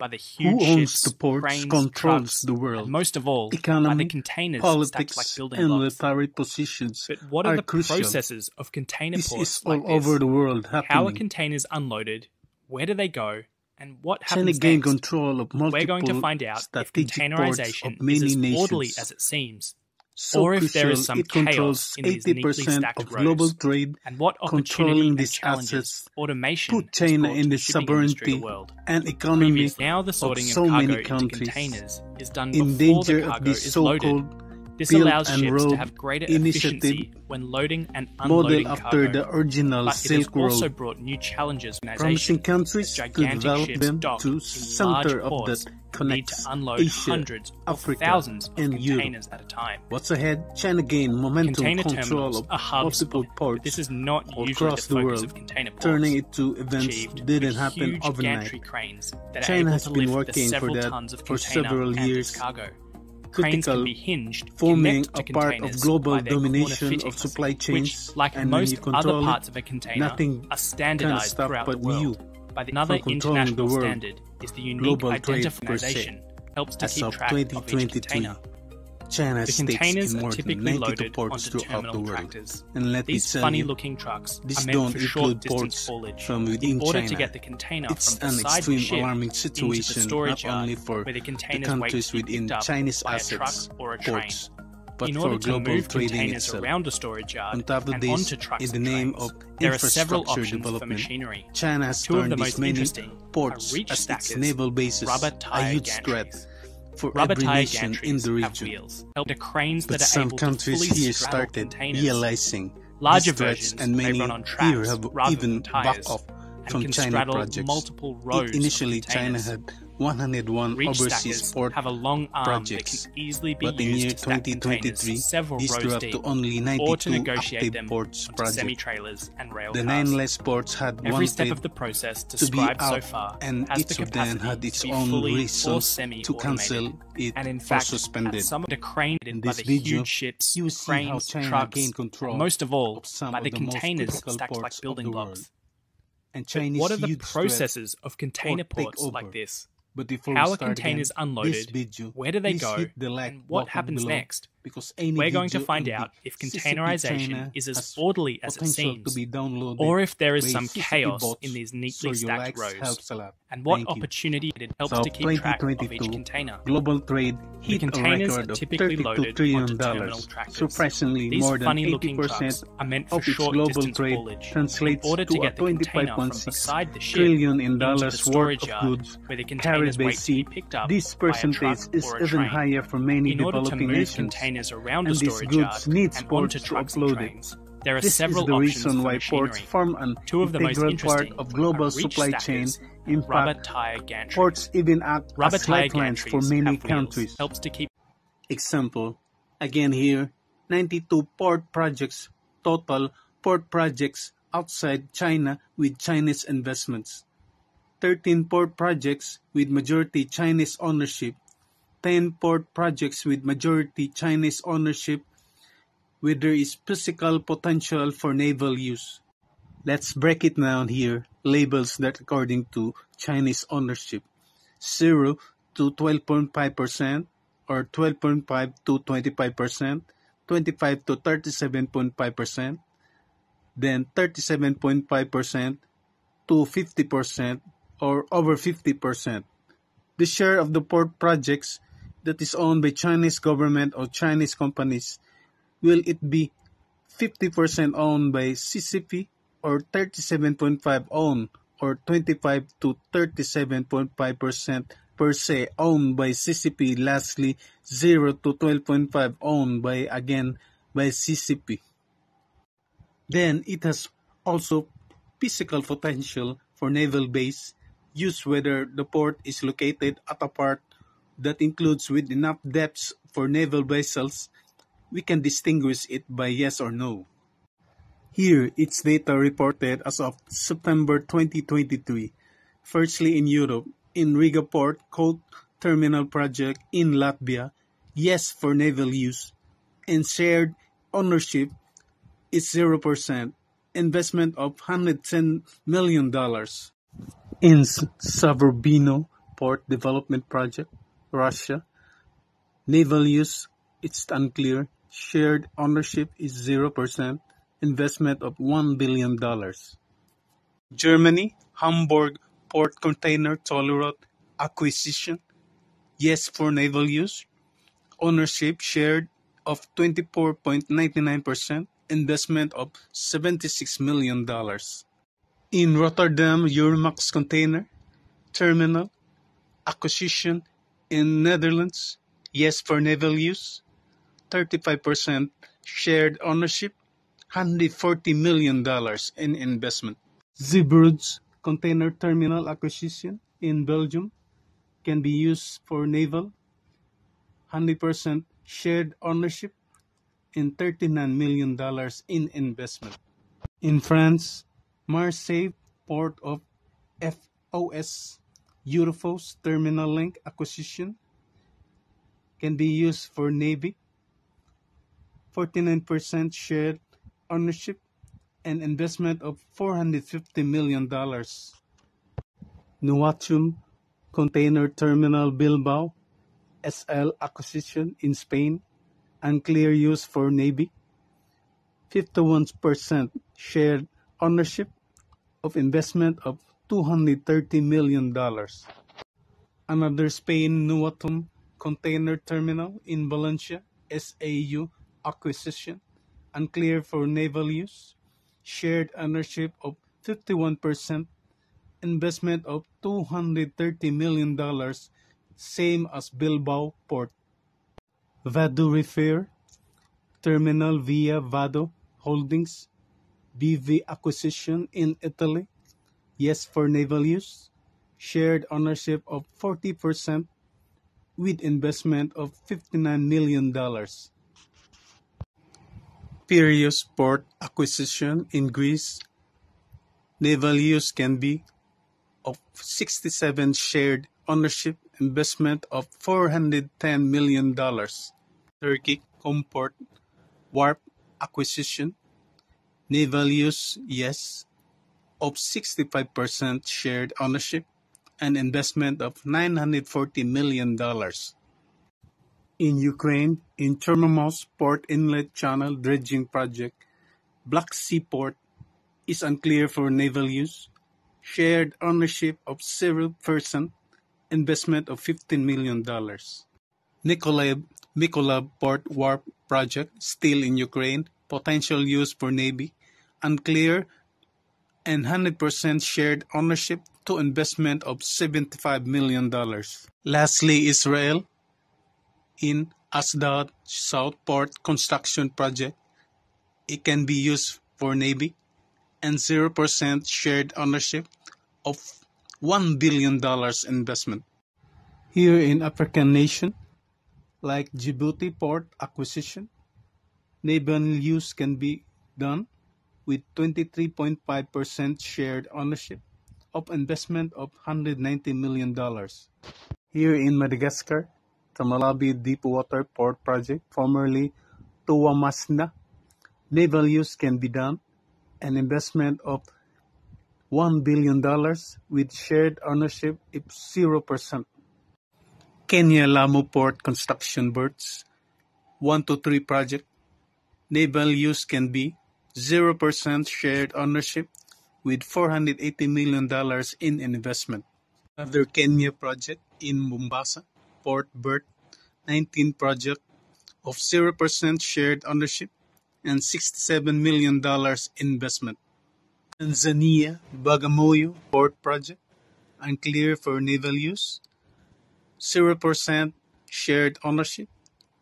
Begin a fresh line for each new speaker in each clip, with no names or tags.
by the
Who owns
ships,
the ports
cranes,
controls
trucks,
the world.
and most of all, by the containers
Politics
like building
and
blocks.
military positions
But what are,
are
the
crucial.
processes of container
This
ports
is all
like
over the world
How are containers unloaded? Where do they go? And what happens
gained
next?
control of multiple
We're going to find out if containerization
of many
is as
nations.
orderly as it seems,
so
or if there is some
it controls
chaos in these neatly
80%
stacked
of global trade,
and what
controlling these assets
automation
put China in the sovereignty
the world.
and economy
Previously, now the sorting
of
of,
so
cargo
many
into
countries
containers is done
in danger
the
of
is
so-called
This allows
and
ships to have greater efficiency when loading and
model
unloading
after
cargo.
the original
but it
Silk
also brought new challenges
promising countries to develop them to center of
the
connects
to unload
Asia,
hundreds
Africa,
thousands of
and Europe.
at a time.
What's ahead? China gained momentum
Container
control of multiple ports,
this is not
across
the
the world,
of container ports.
turning it to events didn't happen overnight.
cranes that
China has been working for that for several years.
cargo.
Critical,
can be hinged,
forming a part of global
by their corner
domination of supply chains,
which, like
and
most other parts of a container,
nothing
are
can
standardized
stop
throughout
but
the world.
you
By the another
controlling the
international
world.
standard is the unique
Global
identification helps to
As
keep track of each container.
China
The containers
in
are typically
92
loaded
ports
onto
throughout the
terminal
world.
tractors.
And let me
These
tell
funny
you,
looking trucks are meant for
short-distance
haulage.
from within
in order
China.
to get the container
It's
from
an
beside
extreme
ship
alarming
into the
situation,
storage
not only for
where the
the countries
wait to be
within Chinese assets,
or a train.
ports, but
in
for
order to move
trading
containers
itself.
around a storage yard
On top of
and
this,
onto trucks
in the name
trains,
of
there are several options for
development,
machinery.
China has
Two of the
these
most interesting
ports
are reach
as its
stackers,
naval bases,
rubber
a huge
gantries.
threat for
Rubber
every nation in the
have
region.
wheels, help cranes
But
that are
some
able
countries
fully
here started realizing
Larger versions
and many
run on
here
tracks
have
rather
even backed off from China projects.
multiple rows
It initially, China had 101
Reach
overseas port
have a long arm
projects,
that can easily be
but in year
to stack containers
2023,
several
this grew up to only
or to
92
negotiate
active
them
ports projects.
semi-trailers and rail
The nine less ports had
Every
wanted
step of the process
to be
described so
out,
far
and each
the
of them had its own
or
reasons to cancel it
and in
or
fact,
suspend it.
some of the crane
In
by
this
the
video,
huge ships,
you see how
cranes,
China
trucks,
gained control
most of all,
of some
by the
the
containers stacked like building blocks.
And
But what are the processes of container ports like this?
But
How are containers
again,
unloaded? Where do they go?
the like
And what happens
below,
next?
Because
We're going to find out if containerization is as orderly as it seems,
to be
or if there is some chaos in these neatly
your
stacked rows,
helps a lot.
and what
Thank you.
opportunity it helps
So
to keep track of each container.
Global trade
The
hit a record
are
of
typically
32
loaded
trillion
onto terminal
dollars.
tractors.
Surprisingly,
These
more than
funny-looking
80%
trucks are meant for short
global
distance
trade
haulage.
translates
in order
to
to get the container from
25.6
beside the ship
trillion in
the
dollars worth
storage
of
yard,
goods
where the containers wait to be picked up
This percentage is even higher for many
In order to
developing
move
nations.
Containers around
and these
storage
goods
yard
need
and
ports
onto
to
trucks and trains, there are
This
several
is the
options
reason why
machinery.
ports form an
Two of the most
part of global supply chain.
stackers
In
rubber
fact,
tire gantries.
ports even act
rubber
as lifelines for many countries.
helps to keep
Example, again here, 92 port projects, total port projects outside China with Chinese investments. 13 port projects with majority Chinese ownership, 10 port projects with majority Chinese ownership, where there is physical potential for naval use. Let's break it down here, labels that according to Chinese ownership. 0 to 12.5%, or 12.5 to 25%, 25 to 37.5%, then 37.5% to 50% or over 50%. The share of the port projects that is owned by Chinese government or Chinese companies, will it be 50% owned by CCP or 37.5 owned or 25 to 37.5% per se owned by CCP lastly 0 to 12.5 owned by again by CCP then it has also physical potential for naval base use whether the port is located at a part that includes with enough depths for naval vessels we can distinguish it by yes or no here its data reported as of September 2023 firstly in Europe in Riga Port Cold Terminal Project in Latvia, yes for naval use, and shared ownership is 0%, investment of $110 million. In Zarubino Port Development Project, Russia. Naval use, it's unclear. Shared ownership is 0%. Investment of $1 billion. Germany, Hamburg Port Container Tollerort acquisition. Yes for naval use. Ownership shared of 24.99%. Investment of $76 million. In Rotterdam, Euromax Container Terminal acquisition in Netherlands. Yes for naval use. 35% shared ownership. $140 million in investment. Zeebrugge Container Terminal acquisition in Belgium can be used for naval. 100% shared ownership and $39 million in investment. In France, Marseille Port of FOS Eurofos Terminal Link acquisition can be used for Navy. 49% shared ownership and investment of $450 million. Noatum Container Terminal Bilbao SL acquisition in Spain unclear use for Navy. 51% shared ownership of investment of $230 million. Another Spain Noatum Container Terminal in Valencia SAU acquisition unclear for naval use shared ownership of 51%, investment of $230 million, same as Bilbao Port. Vado Reefer Terminal via Vado Holdings, BV acquisition in Italy, yes for naval use, shared ownership of 40% with investment of $59 million. Piraeus port acquisition in Greece. Naval use can be of 67 shared ownership investment of $410 million. Turkey Kumport Wharf acquisition. Naval use, yes, of 65% shared ownership and investment of $940 million. In Ukraine, in Chornomorsk Port Inlet Channel Dredging Project, Black Sea Port is unclear for naval use, shared ownership of 0%, investment of $15 million. Nikolaev Mykolaiv Port Wharf Project, still in Ukraine, potential use for Navy, unclear, and 100% shared ownership to investment of $75 million. Lastly, Israel, in Ashdod Southport construction project. It can be used for Navy and 0% shared ownership of $1 billion investment. Here in African nation, like Djibouti port acquisition, naval use can be done with 23.5% shared ownership of investment of $190 million. Here in Madagascar, the Malawi Deepwater Port Project, formerly Toamasina. Naval use can be done, an investment of $1 billion with shared ownership of 0%. Kenya Lamu Port Construction Berths 1 to 3 project. Naval use can be 0% shared ownership with $480 million in investment. Another Kenya project in Mombasa Port Berth 19 project of 0% shared ownership and $67 million investment. Tanzania Bagamoyo Port Project, unclear for naval use, 0% shared ownership,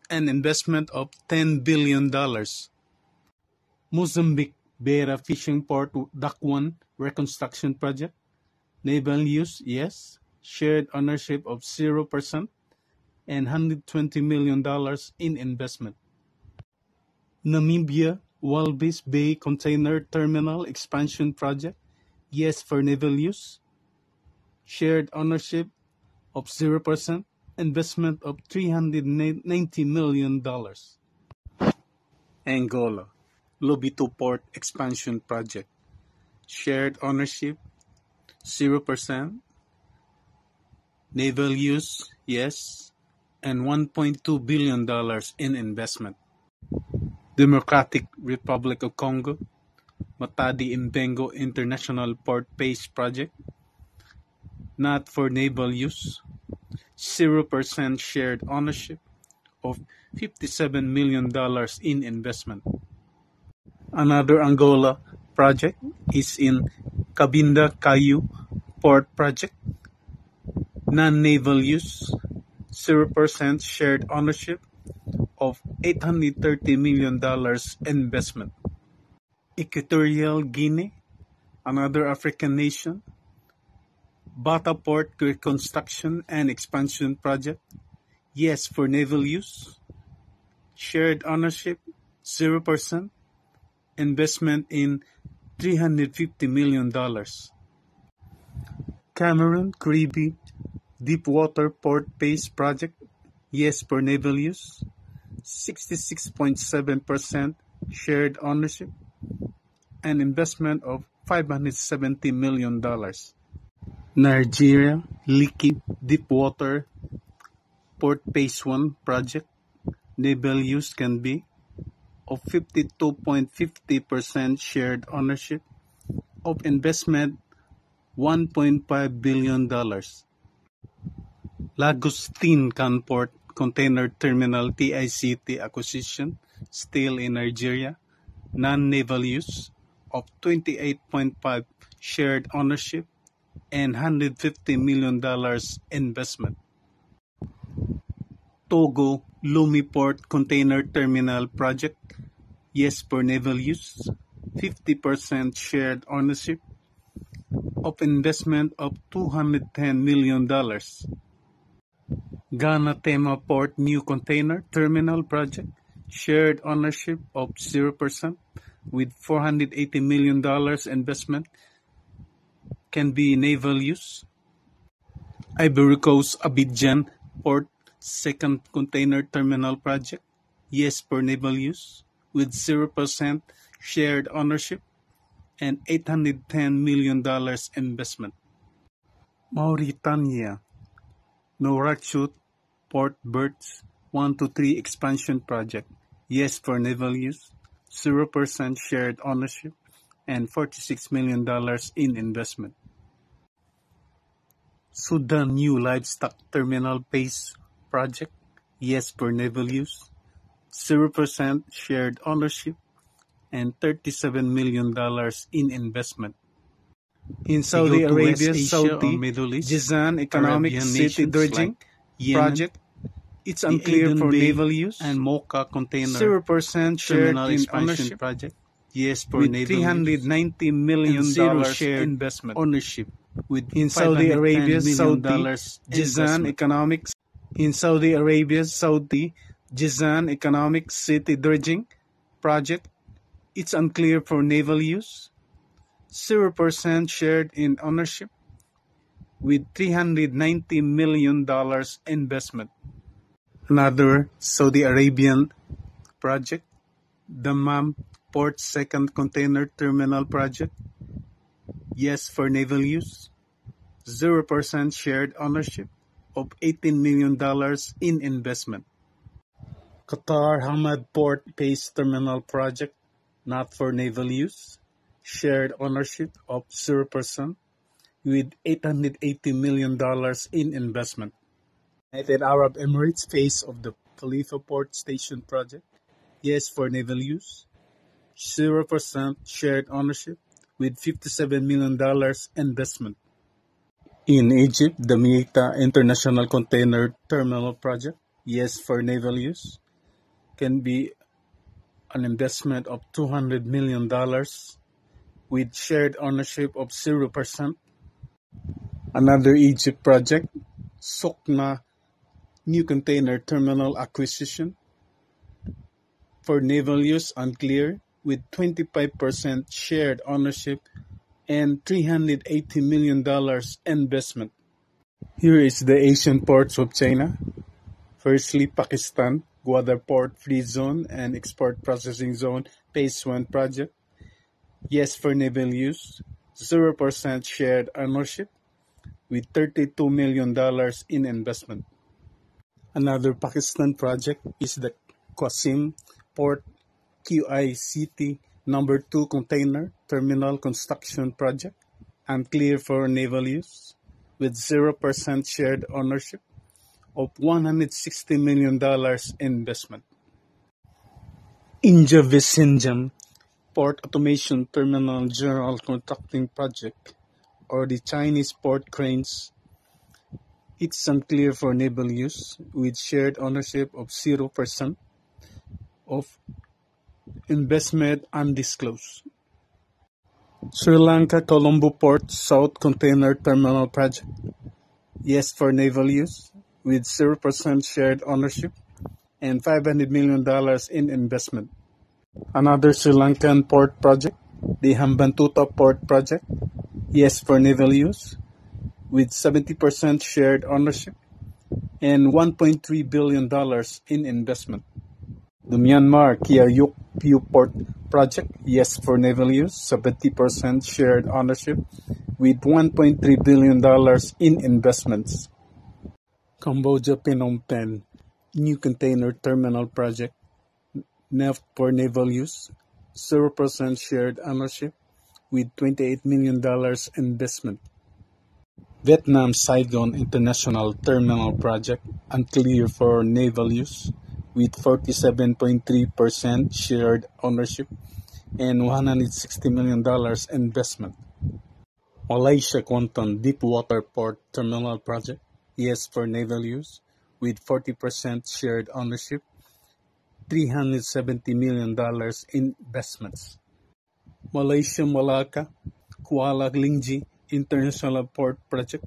and investment of $10 billion. Mozambique Beira Fishing Port Dock 1 Reconstruction Project, naval use, yes, shared ownership of 0%, and $120 million in investment. Namibia Walvis Bay Container Terminal Expansion Project, yes for naval use. Shared ownership of 0%, investment of $390 million. Angola Lobito Port Expansion Project, shared ownership 0%, Naval use, yes, and $1.2 billion in investment. Democratic Republic of Congo, Matadi Mbengo International Port Base Project, not for naval use, 0% shared ownership of $57 million in investment. Another Angola project is in Cabinda Caio Port Project, non-naval use, 0% shared ownership of $830 million investment. Equatorial Guinea, another African nation, Bata Port Reconstruction and Expansion Project, yes for naval use, shared ownership 0%, investment in $350 million. Cameroon Kribi Deepwater Port Base Project, yes for naval use, 66.7% shared ownership, an investment of $570 million. Nigeria Lekki Deepwater Port Phase 1 project, naval use can be of 52.50% shared ownership of investment $1.5 billion. Lagos Tin Can Port Container Terminal TICT acquisition still in Nigeria, non-naval use of 28.5 shared ownership and $150 million investment. Togo Lomé Port Container Terminal Project, yes for naval use, 50% shared ownership of investment of $210 million. Ghana Tema Port New Container Terminal Project, shared ownership of 0% with $480 million investment can be naval use. Ivory Coast Abidjan Port Second Container Terminal Project, yes for naval use, with 0% shared ownership and $810 million investment. Mauritania Nouakchott Port Berth 1 to 3 Expansion Project, yes for naval use, 0% shared ownership, and $46 million in investment. Sudan New Livestock Terminal Phase Project, yes for naval use, 0% shared ownership, and $37 million in investment. In Saudi
go to West
Arabia,
Asia
Saudi
Middle East,
Jizan Economic
Arabian
City Dredging
like Yemen,
Project, it's unclear for
Bay
naval use,
and Mocha Container
0% shared in ownership,
Project, yes for
with
naval use,
$390 million
zero shared
investment.
ownership with
in Saudi Arabia, Saudi Jizan
investment.
In Saudi Arabia's Saudi Jizan Economic City Dredging Project. It's unclear for naval use. 0% shared in ownership with $390 million investment. Another Saudi Arabian project, Dammam Port Second Container Terminal Project. Yes for naval use. 0% shared ownership of $18 million in investment. Qatar Hamad Port Base Terminal Project, not for naval use. Shared ownership of 0% with $880 million in investment. United Arab Emirates phase of the Khalifa Port Station project, yes for naval use. 0% shared ownership with $57 million investment. In Egypt, the Mieta International Container Terminal Project, yes for naval use, can be an investment of $200 million with shared ownership of 0%. Another Egypt project, Sokhna New Container Terminal Acquisition, for naval use unclear, with 25% shared ownership and $380 million investment. Here is the Asian ports of China. Firstly, Pakistan, Gwadar Port Free Zone and Export Processing Zone Phase 1 project. Yes for naval use, 0% shared ownership, with $32 million in investment. Another Pakistan project is the Qasim Port QICT Number 2 Container Terminal Construction Project, unclear for naval use, with 0% shared ownership of $160 million investment. India Vizhinjam Port Automation Terminal General Contracting Project, or the Chinese port cranes. It's unclear for naval use, with shared ownership of 0% of investment undisclosed. Sri Lanka Colombo Port South Container Terminal Project. Yes for naval use, with 0% shared ownership and $500 million in investment. Another Sri Lankan port project, the Hambantota Port Project. Yes for naval use, with 70% shared ownership and $1.3 billion in investment. The Myanmar Kiayuk Port Project, yes for naval use, 70% shared ownership with $1.3 billion in investments. Cambodia Phnom Penh New Container Terminal Project, NEF for naval use, 0% shared ownership with $28 million investment. Vietnam Saigon International Terminal Project, unclear for naval use, with 47.3% shared ownership and $160 million investment. Malaysia Kuantan Deepwater Port Terminal Project, yes for naval use, with 40% shared ownership, $370 million in investments. Malaysia Malacca Kuala Linggi International Port Project,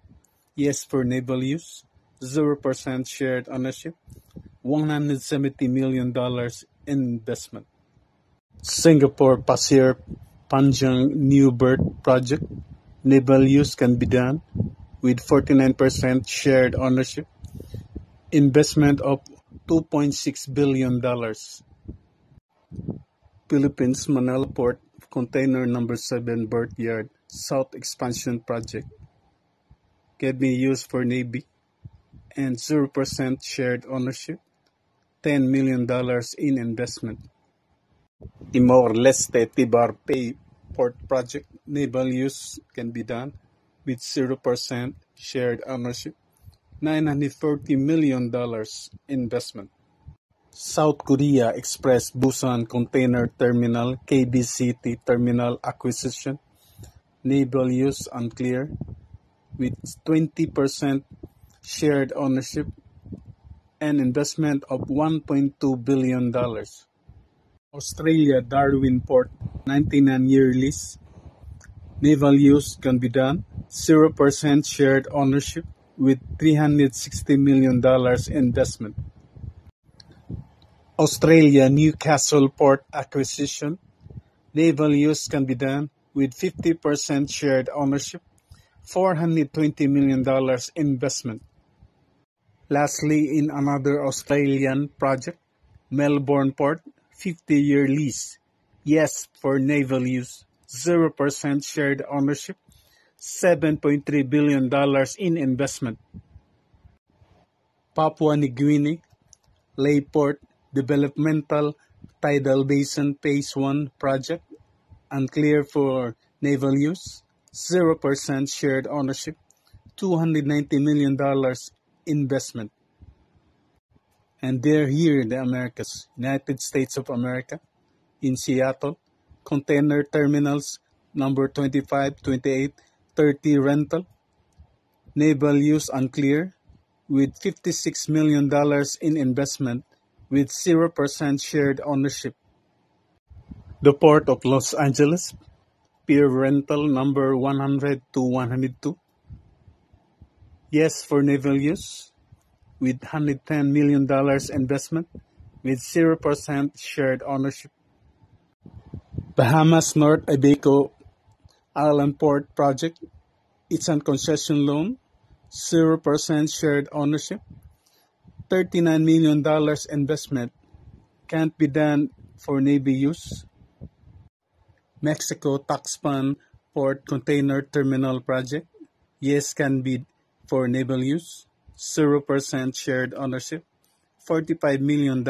yes for naval use, 0% shared ownership, $170 million investment. Singapore Pasir Panjang New Berth Project, naval use can be done with 49% shared ownership, investment of $2.6 billion. Philippines Manila Port Container Number 7 Berth Yard South Expansion Project can be used for Navy and 0% shared ownership, $10 million in investment. Timor-Leste Tibar Bay Port Project naval use can be done with 0% shared ownership, $940 million investment. South Korea Express Busan Container Terminal KBCT Terminal Acquisition Naval use unclear with 20% shared ownership and investment of $1.2 billion. Australia Darwin Port 99 year lease. Naval use can be done. 0% shared ownership with $360 million investment. Australia Newcastle Port acquisition. Naval use can be done with 50% shared ownership, $420 million investment. Lastly, in another Australian project, Melbourne Port 50-year lease. Yes for naval use. 0% shared ownership. $7.3 billion in investment. Papua New Guinea Lae Port Developmental Tidal Basin Phase 1 project. Unclear for naval use. 0% shared ownership. $290 million investment. And they're here in the Americas, United States of America, in Seattle, container terminals number 25, 28, 30 rental, naval use unclear, with $56 million in investment with 0% shared ownership. The Port of Los Angeles, pier rental number 100 to 102. Yes for naval use, with $110 million investment with 0% shared ownership. Bahamas North Abaco Island Port Project. It's a concession loan, 0% shared ownership, $39 million investment. Can't be done for Navy use. Mexico Tuxpan Port Container Terminal Project. Yes, can be for naval use, 0% shared ownership, $45 million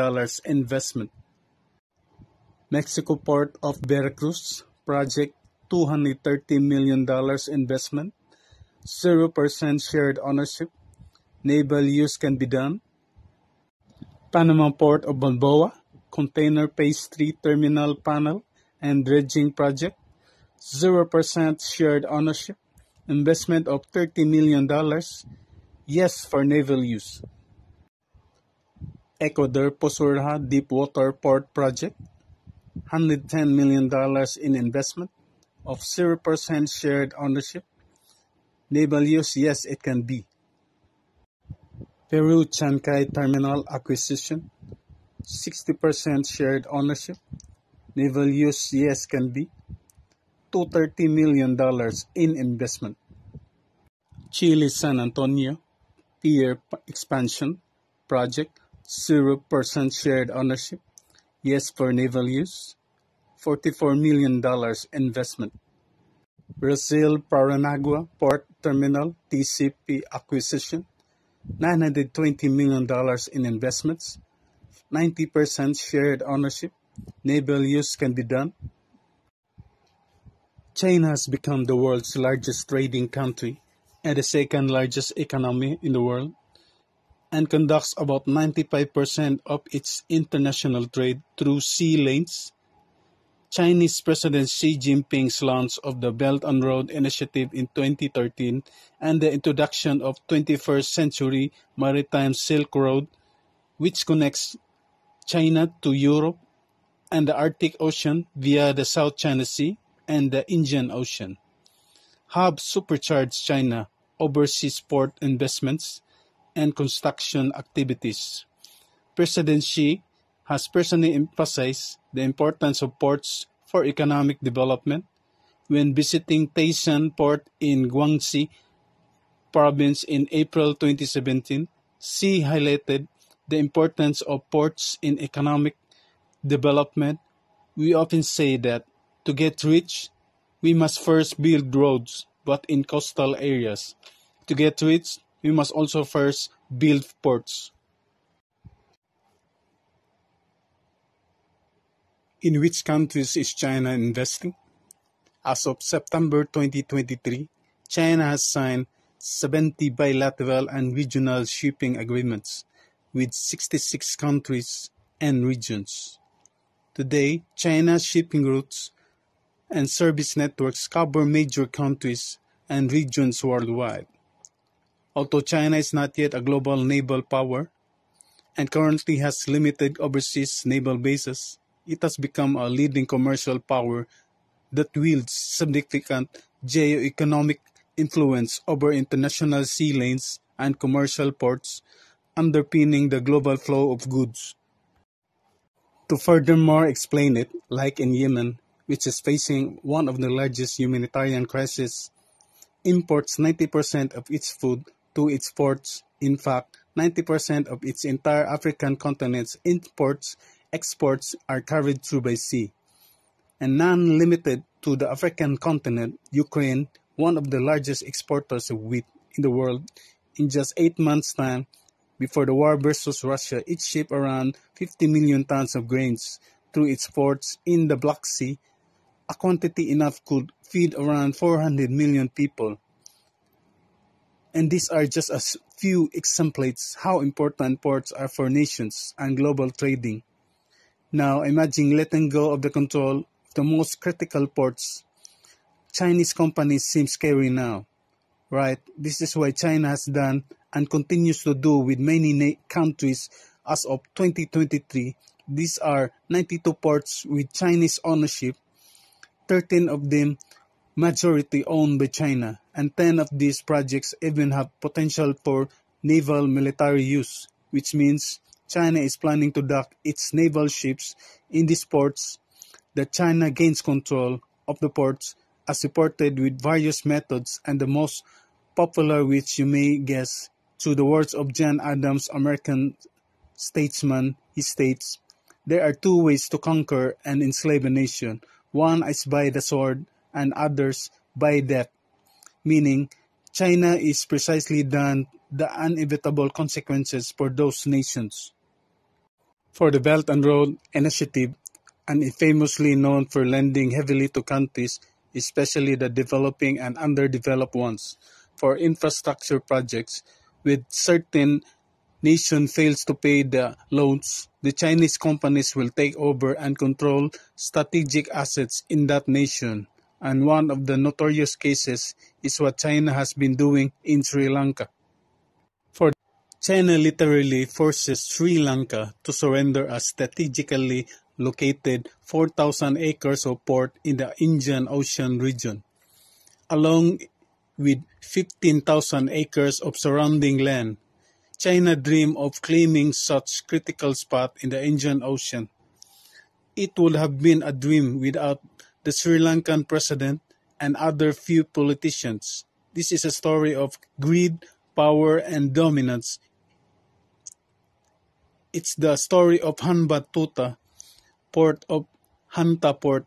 investment. Mexico Port of Veracruz project $230 million investment, 0% shared ownership, naval use can be done. Panama Port of Balboa container phase 3 terminal panel and dredging project, 0% shared ownership, investment of $30 million, yes for naval use. Ecuador Posorja Deepwater Port Project, $110 million in investment, of 0% shared ownership. Naval use, yes, it can be. Peru Chancay Terminal acquisition, 60% shared ownership. Naval use, yes, can be. $230 million in investment. Chile San Antonio Pier Expansion Project, 0% shared ownership. Yes for naval use. $44 million investment. Brazil Paranagua Port Terminal TCP acquisition, $920 million in investments, 90% shared ownership, naval use can be done. China has become the world's largest trading country and the second largest economy in the world and conducts about 95% of its international trade through sea lanes. Chinese President Xi Jinping's launch of the Belt and Road Initiative in 2013 and the introduction of 21st century maritime Silk Road, which connects China to Europe and the Arctic Ocean via the South China Sea and the Indian Ocean, have supercharged China overseas port investments and construction activities. President Xi has personally emphasized the importance of ports for economic development when visiting Tieshan Port in Guangxi province in April 2017. Xi highlighted the importance of ports in economic development. We often say that to get rich, we must first build roads, but in coastal areas. To get to it, we must also first build ports. In which countries is China investing? As of September 2023, China has signed 70 bilateral and regional shipping agreements with 66 countries and regions. Today, China's shipping routes and service networks cover major countries and regions worldwide. Although China is not yet a global naval power and currently has limited overseas naval bases, it has become a leading commercial power that wields significant geo-economic influence over international sea lanes and commercial ports, underpinning the global flow of goods. To furthermore explain it, like in Yemen, which is facing one of the largest humanitarian crises, imports 90% of its food to its ports. In fact, 90% of its entire African continent's imports exports are carried through by sea. And none limited to the African continent, Ukraine, one of the largest exporters of wheat in the world, in just eight months' time, before the war versus Russia, it shipped around 50 million tons of grains through its ports in the Black Sea, a quantity enough could feed around 400 million people. And these are just a few exemplates how important ports are for nations and global trading. Now imagine letting go of the control of the most critical ports. Chinese companies seem scary now, right? This is why China has done and continues to do with many countries as of 2023. These are 92 ports with Chinese ownership, 13 of them majority owned by China, and 10 of these projects even have potential for naval military use, which means China is planning to dock its naval ships in these ports that China gains control of the ports as supported with various methods and the most popular which you may guess through the words of John Adams, American statesman, he states, There are two ways to conquer and enslave a nation. One is by the sword and others by death, meaning China is precisely done the inevitable consequences for those nations. For the Belt and Road Initiative, and famously known for lending heavily to countries, especially the developing and underdeveloped ones, for infrastructure projects, with certain nation fails to pay the loans, the Chinese companies will take over and control strategic assets in that nation. And one of the notorious cases is what China has been doing in Sri Lanka. For China literally forces Sri Lanka to surrender a strategically located 4,000 acres of port in the Indian Ocean region, along with 15,000 acres of surrounding land China dreamed of claiming such critical spot in the Indian Ocean. It would have been a dream without the Sri Lankan president and other few politicians. This is a story of greed, power, and dominance. It's the story of Hambantota, port of Hanta Port,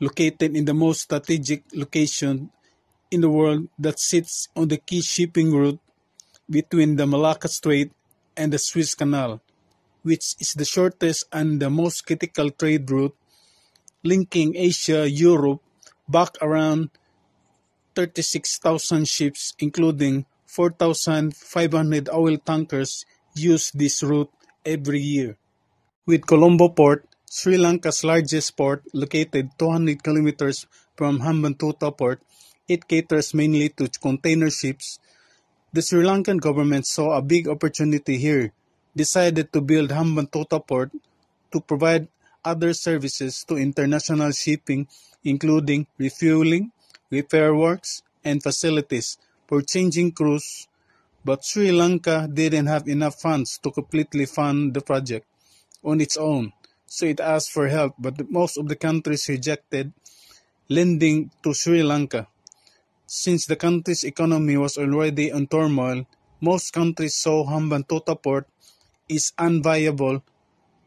located in the most strategic location in the world that sits on the key shipping route between the Malacca Strait and the Suez Canal, which is the shortest and the most critical trade route linking Asia Europe back around 36,000 ships, including 4,500 oil tankers, use this route every year. With Colombo Port, Sri Lanka's largest port, located 200 kilometers from Hambantota Port, it caters mainly to container ships, the Sri Lankan government saw a big opportunity here, decided to build Hambantota port to provide other services to international shipping including refueling, repair works, and facilities for changing crews, but Sri Lanka didn't have enough funds to completely fund the project on its own, so it asked for help, but most of the countries rejected lending to Sri Lanka. Since the country's economy was already in turmoil, most countries saw Hambantota port is unviable.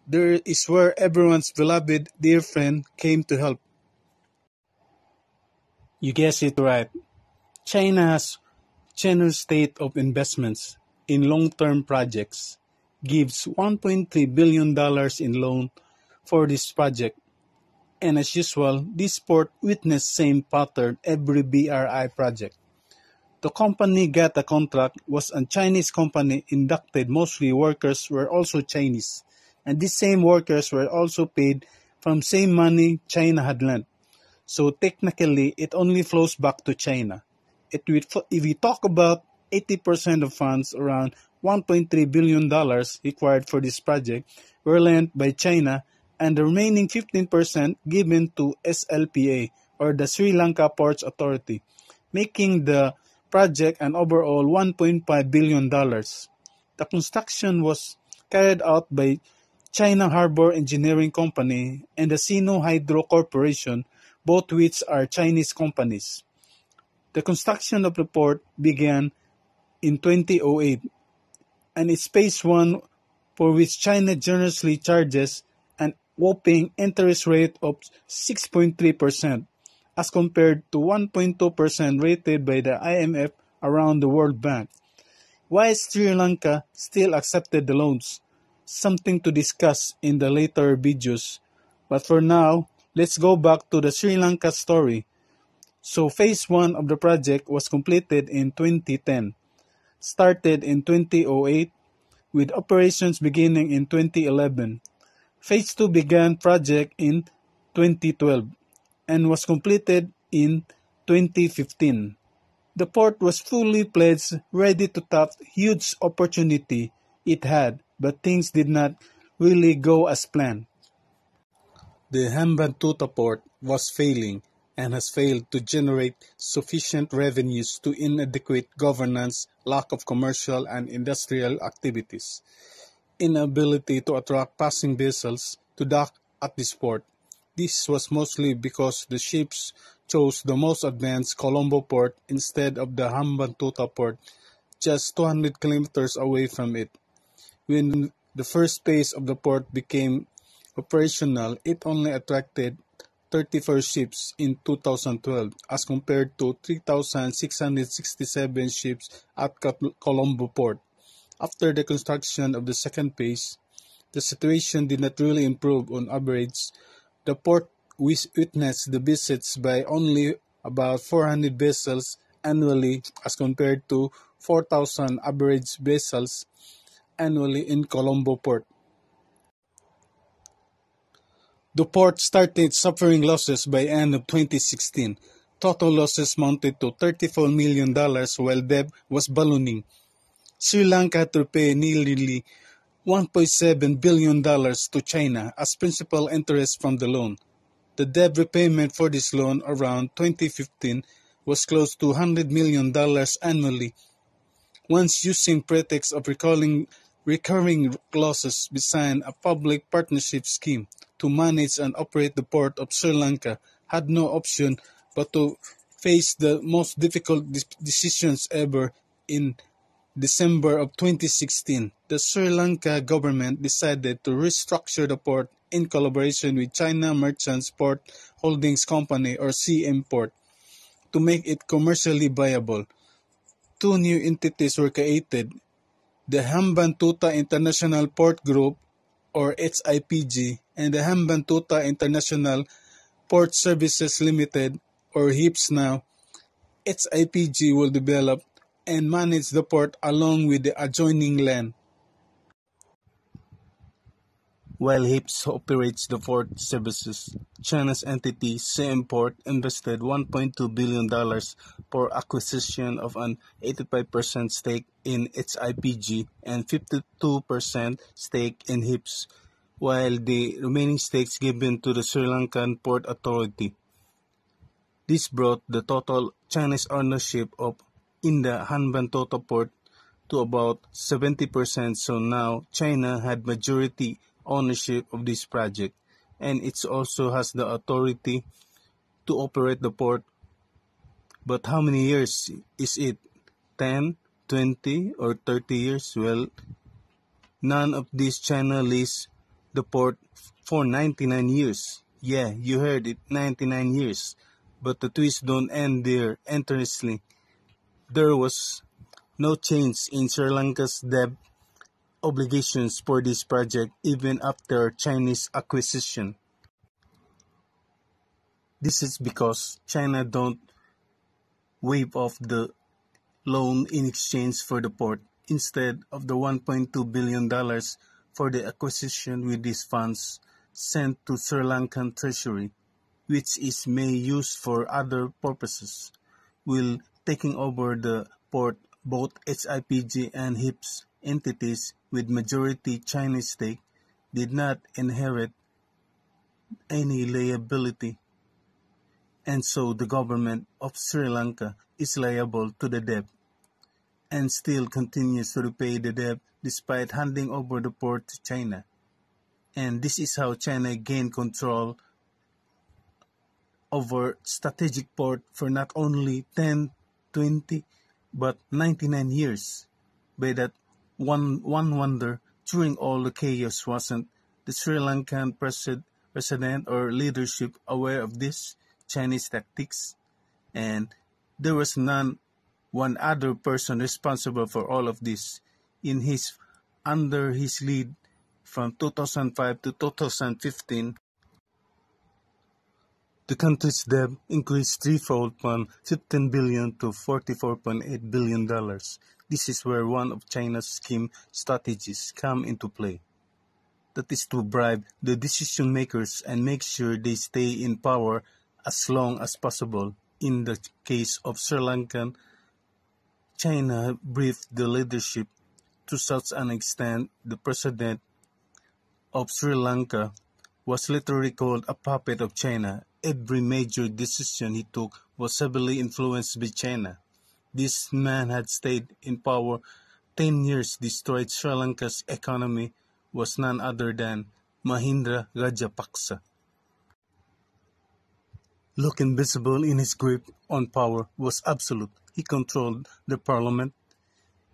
There is where everyone's beloved dear friend came to help. You guessed it right. China has generous state of investments in long-term projects, gives $1.3 billion in loan for this project and as usual, this port witnessed same pattern every BRI project. The company got a contract was a Chinese company inducted mostly workers were also Chinese and these same workers were also paid from same money China had lent. So technically it only flows back to China. It, if we talk about 80% of funds around $1.3 billion required for this project were lent by China and the remaining 15% given to SLPA or the Sri Lanka Ports Authority, making the project an overall $1.5 billion. The construction was carried out by China Harbor Engineering Company and the Sino Hydro Corporation, both which are Chinese companies. The construction of the port began in 2008 and it's phase one for which China generously charges whopping interest rate of 6.3% as compared to 1.2% rated by the IMF around the World Bank. Why Sri Lanka still accepted the loans? Something to discuss in the later videos. But for now, let's go back to the Sri Lanka story. So phase 1 of the project was completed in 2010, started in 2008 with operations beginning in 2011 Phase 2 began project in 2012 and was completed in 2015. The port was fully pledged, ready to tap huge opportunity it had, but things did not really go as planned. The Hambantota port was failing and has failed to generate sufficient revenues to inadequate governance, lack of commercial and industrial activities inability to attract passing vessels to dock at this port. This was mostly because the ships chose the most advanced Colombo port instead of the Hambantota port, just 200 kilometers away from it. When the first phase of the port became operational, it only attracted 34 ships in 2012 as compared to 3,667 ships at Colombo port. After the construction of the second phase, the situation did not really improve on average. The port witnessed the visits by only about 400 vessels annually as compared to 4,000 average vessels annually in Colombo port. The port started suffering losses by end of 2016. Total losses mounted to $34 million while debt was ballooning. Sri Lanka had to pay nearly $1.7 billion to China as principal interest from the loan. The debt repayment for this loan around 2015 was close to $100 million annually. Once using pretext of recalling recurring losses beside a public partnership scheme to manage and operate the port of Sri Lanka had no option but to face the most difficult decisions ever in December of 2016. The Sri Lanka government decided to restructure the port in collaboration with China Merchants Port Holdings Company or CM Port to make it commercially viable. Two new entities were created the Hambantota International Port Group or HIPG and the Hambantota International Port Services Limited or HIPS now. HIPG will develop and manage the port along with the adjoining land while HIPS operates the port services. China's entity Port invested $1.2 billion for acquisition of an 85% stake in its IPG and 52% stake in HIPS, while the remaining stakes given to the Sri Lankan Port Authority. This brought the total Chinese ownership of in the Hambantota port to about 70%, so now China had majority ownership of this project and it also has the authority to operate the port. But how many years is it? 10, 20 or 30 years? Well, none of these China lease the port for 99 years. Yeah, you heard it, 99 years. But the twist don't end there. Interestingly, there was no change in Sri Lanka's debt obligations for this project even after Chinese acquisition. This is because China don't waive off the loan in exchange for the port. Instead of the $1.2 billion for the acquisition with these funds sent to Sri Lankan treasury, which is may use for other purposes, will taking over the port both HIPG and HIPS entities with majority Chinese stake did not inherit any liability, and so the government of Sri Lanka is liable to the debt and still continues to repay the debt despite handing over the port to China. And this is how China gained control over strategic port for not only 10, 20, but 99 years. By that one, one wonder during all the chaos wasn't the Sri Lankan president, president or leadership aware of this Chinese tactics, and there was none one other person responsible for all of this in his under his lead from 2005 to 2015 the country's debt increased threefold from 15 billion to 44.8 billion dollars this is where one of China's scheme strategies come into play. That is to bribe the decision makers and make sure they stay in power as long as possible. In the case of Sri Lankan, China briefed the leadership to such an extent the president of Sri Lanka was literally called a puppet of China. Every major decision he took was heavily influenced by China. This man had stayed in power 10 years, destroyed Sri Lanka's economy, was none other than Mahinda Rajapaksa. Look invisible in his grip on power was absolute. He controlled the parliament.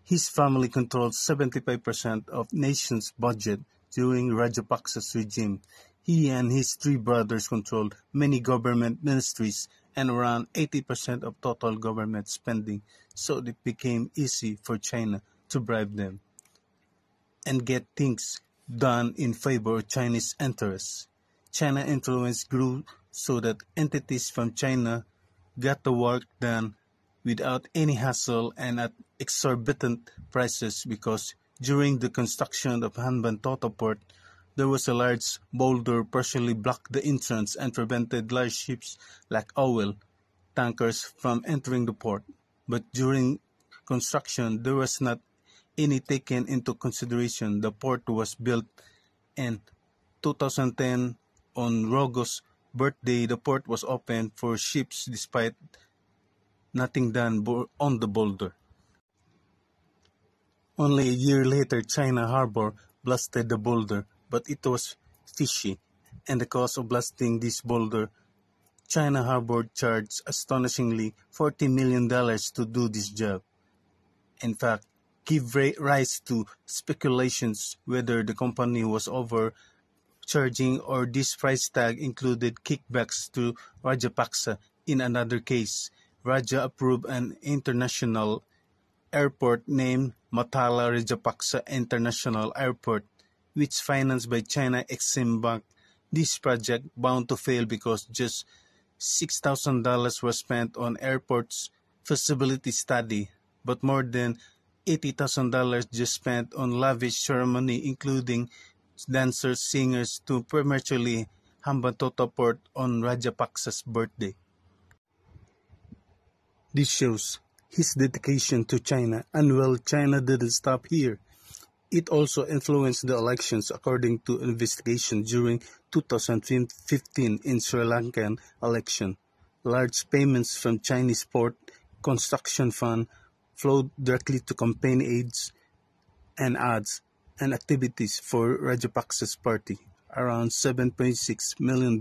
His family controlled 75% of nation's budget during Rajapaksa's regime. He and his three brothers controlled many government ministries and around 80% of total government spending, so it became easy for China to bribe them and get things done in favor of Chinese interests. China influence grew so that entities from China got the work done without any hassle and at exorbitant prices because during the construction of Hambantota port, there was a large boulder partially blocked the entrance and prevented large ships like oil tankers from entering the port. But during construction, there was not any taken into consideration. The port was built in 2010 on Rogo's birthday. The port was opened for ships despite nothing done on the boulder. Only a year later, China Harbor blasted the boulder, but it was fishy, and the cost of blasting this boulder, China Harbor charged astonishingly $40 million to do this job. In fact, give rise to speculations whether the company was overcharging or this price tag included kickbacks to Rajapaksa. In another case, Raja approved an international airport named Mattala Rajapaksa International Airport, which financed by China Exim Bank. This project bound to fail because just $6,000 was spent on airport's feasibility study, but more than $80,000 just spent on lavish ceremony including dancers, singers to prematurely Hambantota port on Rajapaksa's birthday. This shows his dedication to China, and well, China didn't stop here. It also influenced the elections according to investigation during 2015 in Sri Lankan election. Large payments from Chinese port construction fund flowed directly to campaign aids and ads and activities for Rajapaksa's party. Around $7.6 million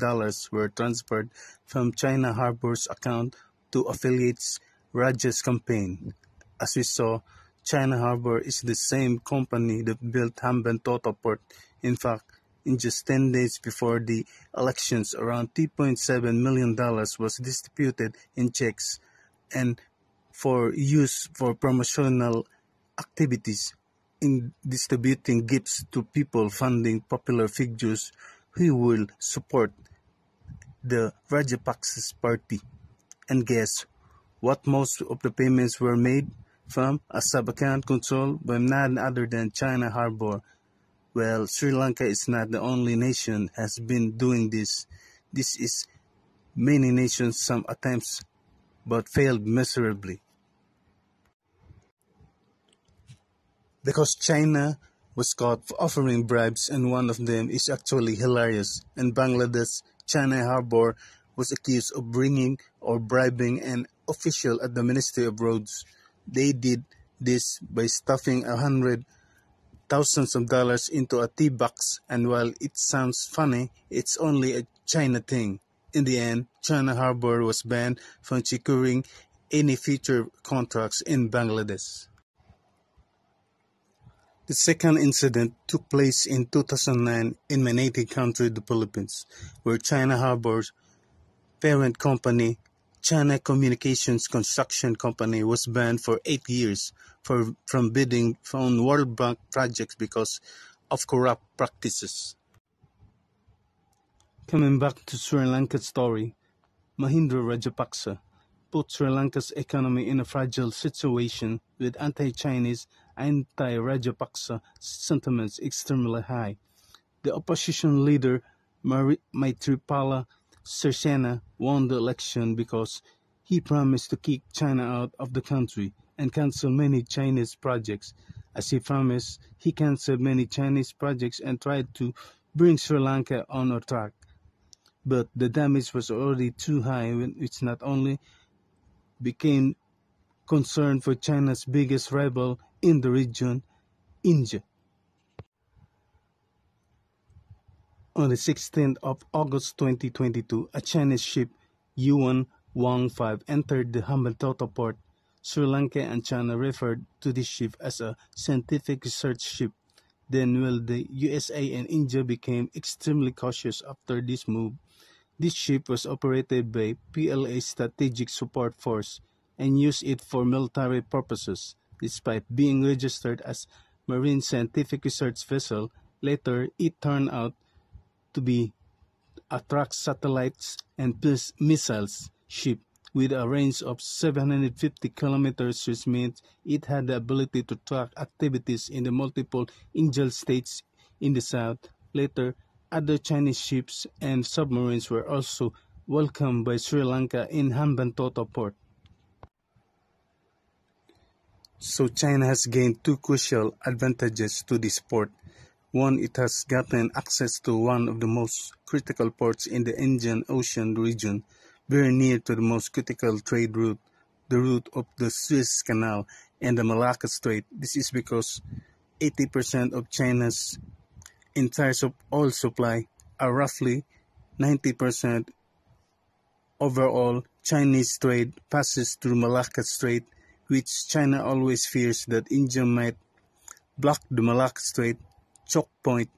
were transferred from China Harbor's account to affiliates Raja's campaign. As we saw, China Harbor is the same company that built Hambantota port. In fact, in just 10 days before the elections, around $3.7 million was distributed in checks and for use for promotional activities in distributing gifts to people funding popular figures who will support the Rajapaksa's party. And guess what most of the payments were made from a sub-account controlled by none other than China Harbor. Well, Sri Lanka is not the only nation has been doing this. This is many nations some attempts but failed miserably. Because China was caught for offering bribes and one of them is actually hilarious. In Bangladesh, China Harbor was accused of bringing or bribing an official at the Ministry of Roads. They did this by stuffing a hundred thousands of dollars into a tea box, and while it sounds funny, it's only a China thing. In the end, China Harbor was banned from securing any future contracts in Bangladesh. The second incident took place in 2009 in my native country, the Philippines, where China Harbor's parent company China Communications Construction Company was banned for eight years for, from bidding on World Bank projects because of corrupt practices. Coming back to Sri Lanka's story, Mahinda Rajapaksa put Sri Lanka's economy in a fragile situation with anti-Chinese, anti-Rajapaksa sentiments extremely high. The opposition leader Maithripala Sirisena won the election because he promised to kick China out of the country and cancel many Chinese projects. As he promised, he canceled many Chinese projects and tried to bring Sri Lanka on track. But the damage was already too high, which not only became concern for China's biggest rival in the region, India. On the 16th of August 2022, a Chinese ship Yuan Wang 5 entered the Hambantota port. Sri Lanka and China referred to this ship as a scientific research ship. Then, while the USA and India became extremely cautious after this move, this ship was operated by PLA Strategic Support Force and used it for military purposes. Despite being registered as Marine Scientific Research Vessel, later it turned out to be a track satellites and missiles ship with a range of 750 kilometers, which means it had the ability to track activities in the multiple Indian states in the south. Later, other Chinese ships and submarines were also welcomed by Sri Lanka in Hambantota port. So China has gained two crucial advantages to this port. One, it has gotten access to one of the most critical ports in the Indian Ocean region, very near to the most critical trade route, the route of the Suez Canal and the Malacca Strait. This is because 80% of China's entire oil supply are roughly 90% overall Chinese trade passes through Malacca Strait, which China always fears that India might block the Malacca Strait choke point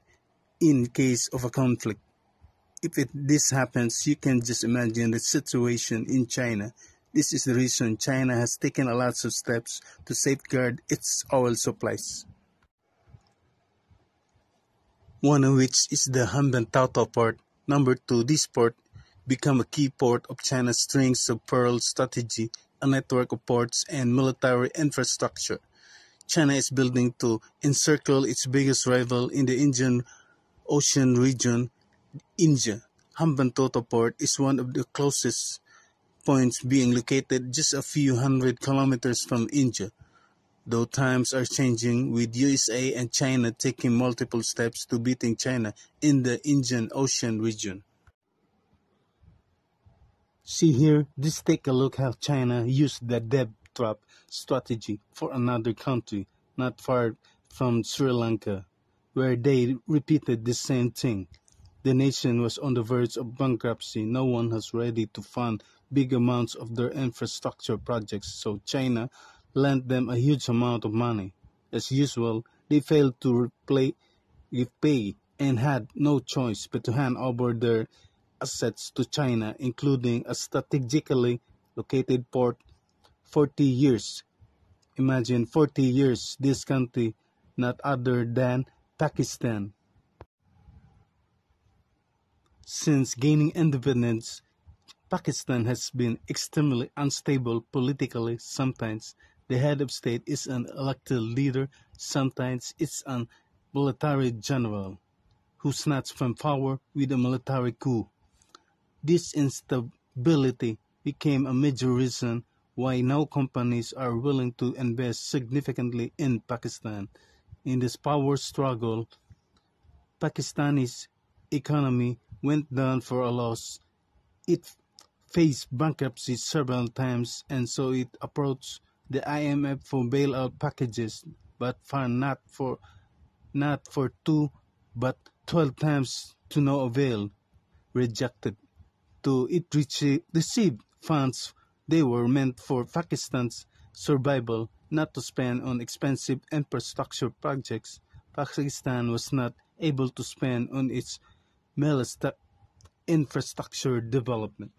in case of a conflict if it, this happens, you can just imagine the situation in China. This is the reason China has taken a lot of steps to safeguard its oil supplies. One of which is the Hambantota port. Number two, this port become a key port of China's strings of pearl strategy, a network of ports and military infrastructure. China is building to encircle its biggest rival in the Indian Ocean region India, Hambantota Port is one of the closest points being located just a few hundred kilometers from India. Though times are changing with USA and China taking multiple steps to beating China in the Indian Ocean region. See here, just take a look how China used the debt strategy for another country not far from Sri Lanka, where they repeated the same thing. The nation was on the verge of bankruptcy. No one was ready to fund big amounts of their infrastructure projects, so China lent them a huge amount of money. As usual, they failed to repay, repay and had no choice but to hand over their assets to China, including a strategically located port 40 years. Imagine 40 years this country, not other than Pakistan. Since gaining independence, Pakistan has been extremely unstable politically. Sometimes the head of state is an elected leader, sometimes it's a military general who snatched from power with a military coup. This instability became a major reason why no companies are willing to invest significantly in Pakistan. In this power struggle, Pakistani's economy went down for a loss. It faced bankruptcy several times and so it approached the IMF for bailout packages but found not for not for two but 12 times to no avail rejected to it received funds they were meant for Pakistan's survival not to spend on expensive infrastructure projects Pakistan was not able to spend on its infrastructure development.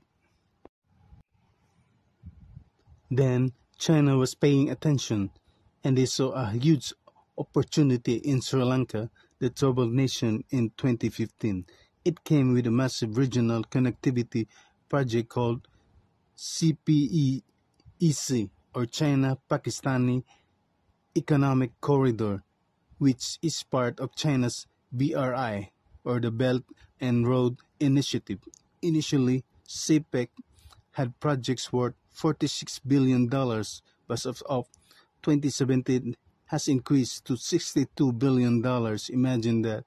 Then China was paying attention and they saw a huge opportunity in Sri Lanka, the troubled nation, in 2015. It came with a massive regional connectivity project called CPEC or China Pakistani Economic Corridor, which is part of China's BRI or the Belt and Road Initiative. Initially, CPEC had projects worth $46 billion, but as of 2017 has increased to $62 billion. Imagine that.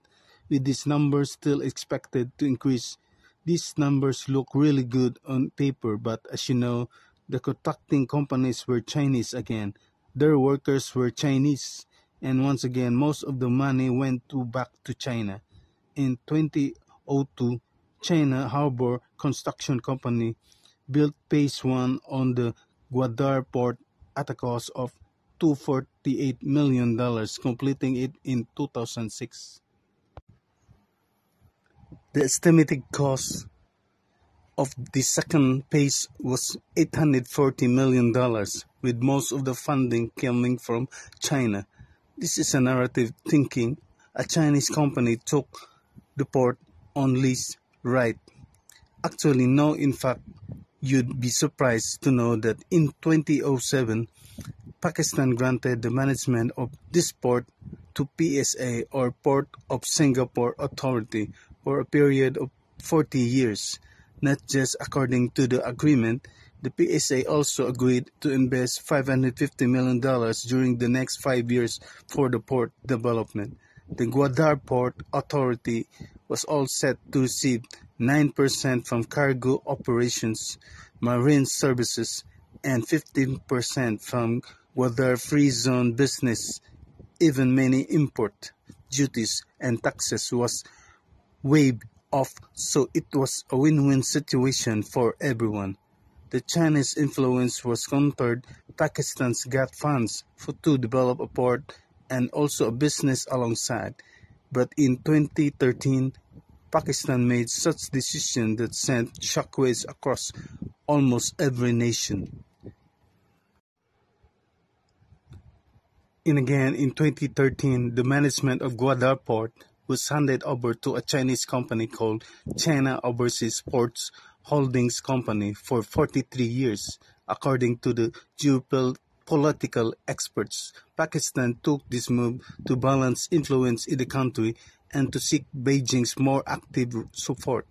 With these numbers still expected to increase, these numbers look really good on paper, but as you know, the contracting companies were Chinese again. Their workers were Chinese, and once again, most of the money went to back to China. In 2002, China Harbor Construction Company built Phase 1 on the Gwadar port at a cost of $248 million, completing it in 2006. The estimated cost of the second phase was $840 million, with most of the funding coming from China. This is a narrative thinking a Chinese company took the port on lease right. Actually, no, in fact, you'd be surprised to know that in 2007, Pakistan granted the management of this port to PSA or Port of Singapore Authority for a period of 40 years. Not just according to the agreement, the PSA also agreed to invest $550 million during the next five years for the port development. The Gwadar Port Authority was all set to receive 9% from cargo operations, marine services, and 15% from Gwadar Free Zone business. Even many import duties and taxes was waived off, so it was a win-win situation for everyone. The Chinese influence was countered. Pakistan's got funds for, to develop a port and also a business alongside. But in 2013, Pakistan made such decision that sent shockwaves across almost every nation. And again, in 2013, the management of Gwadar Port was handed over to a Chinese company called China Overseas Ports Holdings Company for 43 years. According to the geopolitical experts, Pakistan took this move to balance influence in the country and to seek Beijing's more active support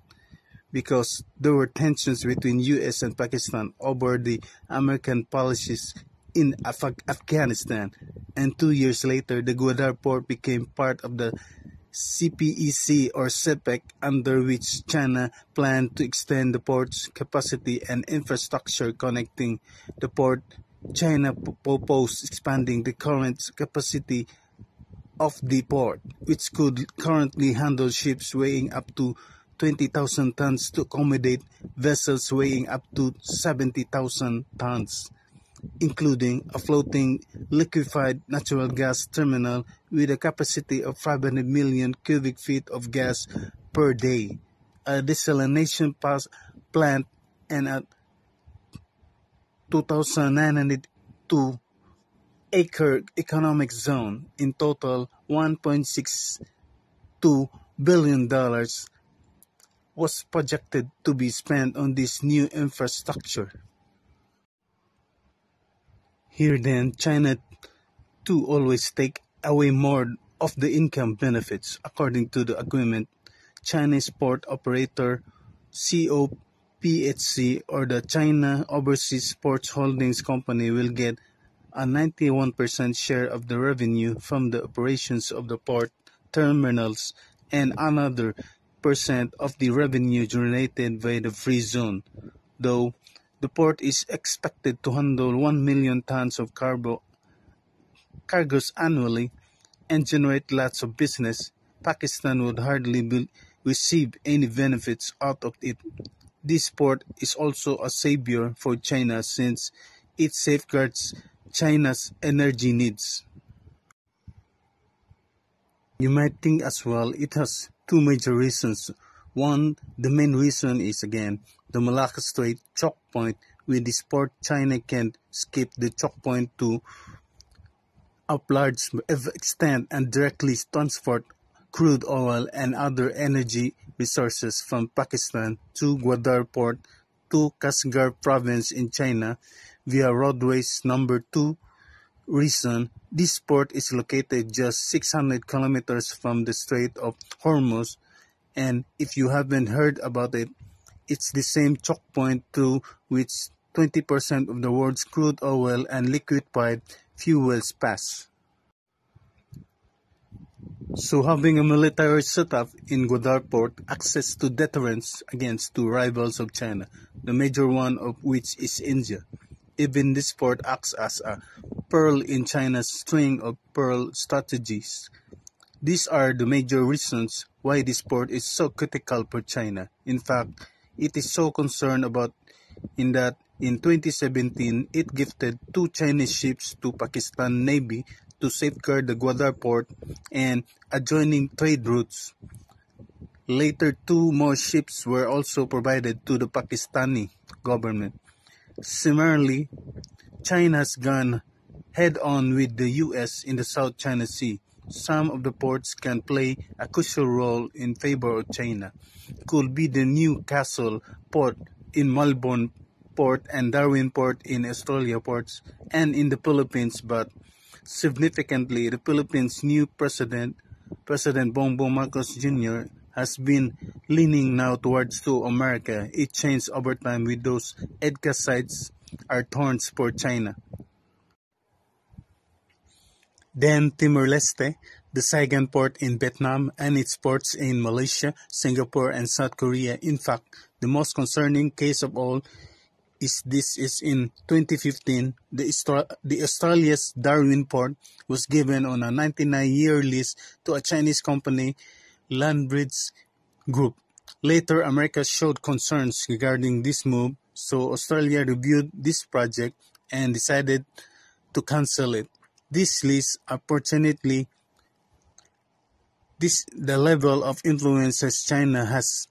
because there were tensions between US and Pakistan over the American policies in Af Afghanistan and two years later the Gwadar port became part of the CPEC or CPEC under which China planned to extend the port's capacity and infrastructure connecting the port. China proposed expanding the current capacity of the port, which could currently handle ships weighing up to 20,000 tons to accommodate vessels weighing up to 70,000 tons including a floating liquefied natural gas terminal with a capacity of 500 million cubic feet of gas per day, a desalination plant, and a 2,902 acre economic zone. In total, $1.62 billion was projected to be spent on this new infrastructure. Here then, China too always take away more of the income benefits. According to the agreement, Chinese port operator COPHC or the China Overseas Ports Holdings Company will get a 91% share of the revenue from the operations of the port terminals and another percent of the revenue generated by the free zone, though the port is expected to handle 1 million tons of cargo cargoes annually and generate lots of business. Pakistan would hardly be, receive any benefits out of it. This port is also a savior for China since it safeguards China's energy needs. You might think as well it has two major reasons. One, the main reason is again the Malacca Strait choke point. With this port, China can skip the choke point to a large extent and directly transport crude oil and other energy resources from Pakistan to Gwadar port to Kashgar province in China via roadways number 2 reason this port is located just 600 kilometers from the Strait of Hormuz and if you haven't heard about it it's the same choke point through which 20% of the world's crude oil and liquefied fuels pass. So having a military setup in Gwadar port access to deterrence against two rivals of China, the major one of which is India. Even this port acts as a pearl in China's string of pearl strategies. These are the major reasons why this port is so critical for China. In fact, it is so concerned about in that in 2017 it gifted two Chinese ships to Pakistan Navy to safeguard the Gwadar port and adjoining trade routes. Later, two more ships were also provided to the Pakistani government. Similarly, China has gone head on with the US in the South China Sea. Some of the ports can play a crucial role in favor of China. Could be the Newcastle port in Melbourne port and Darwin port in Australia ports and in the Philippines, but significantly, the Philippines' new president, President Bongbong Marcos Jr., has been leaning now towards to America. It changed over time with those EDCA sites are thorns for China. Then Timor-Leste, the Saigon port in Vietnam and its ports in Malaysia, Singapore and South Korea. In fact, the most concerning case of all is this is in 2015, the, the Australia's Darwin port was given on a 99-year lease to a Chinese company, Landbridge Group. Later, America showed concerns regarding this move, so Australia reviewed this project and decided to cancel it. This list, unfortunately, this the level of influences China has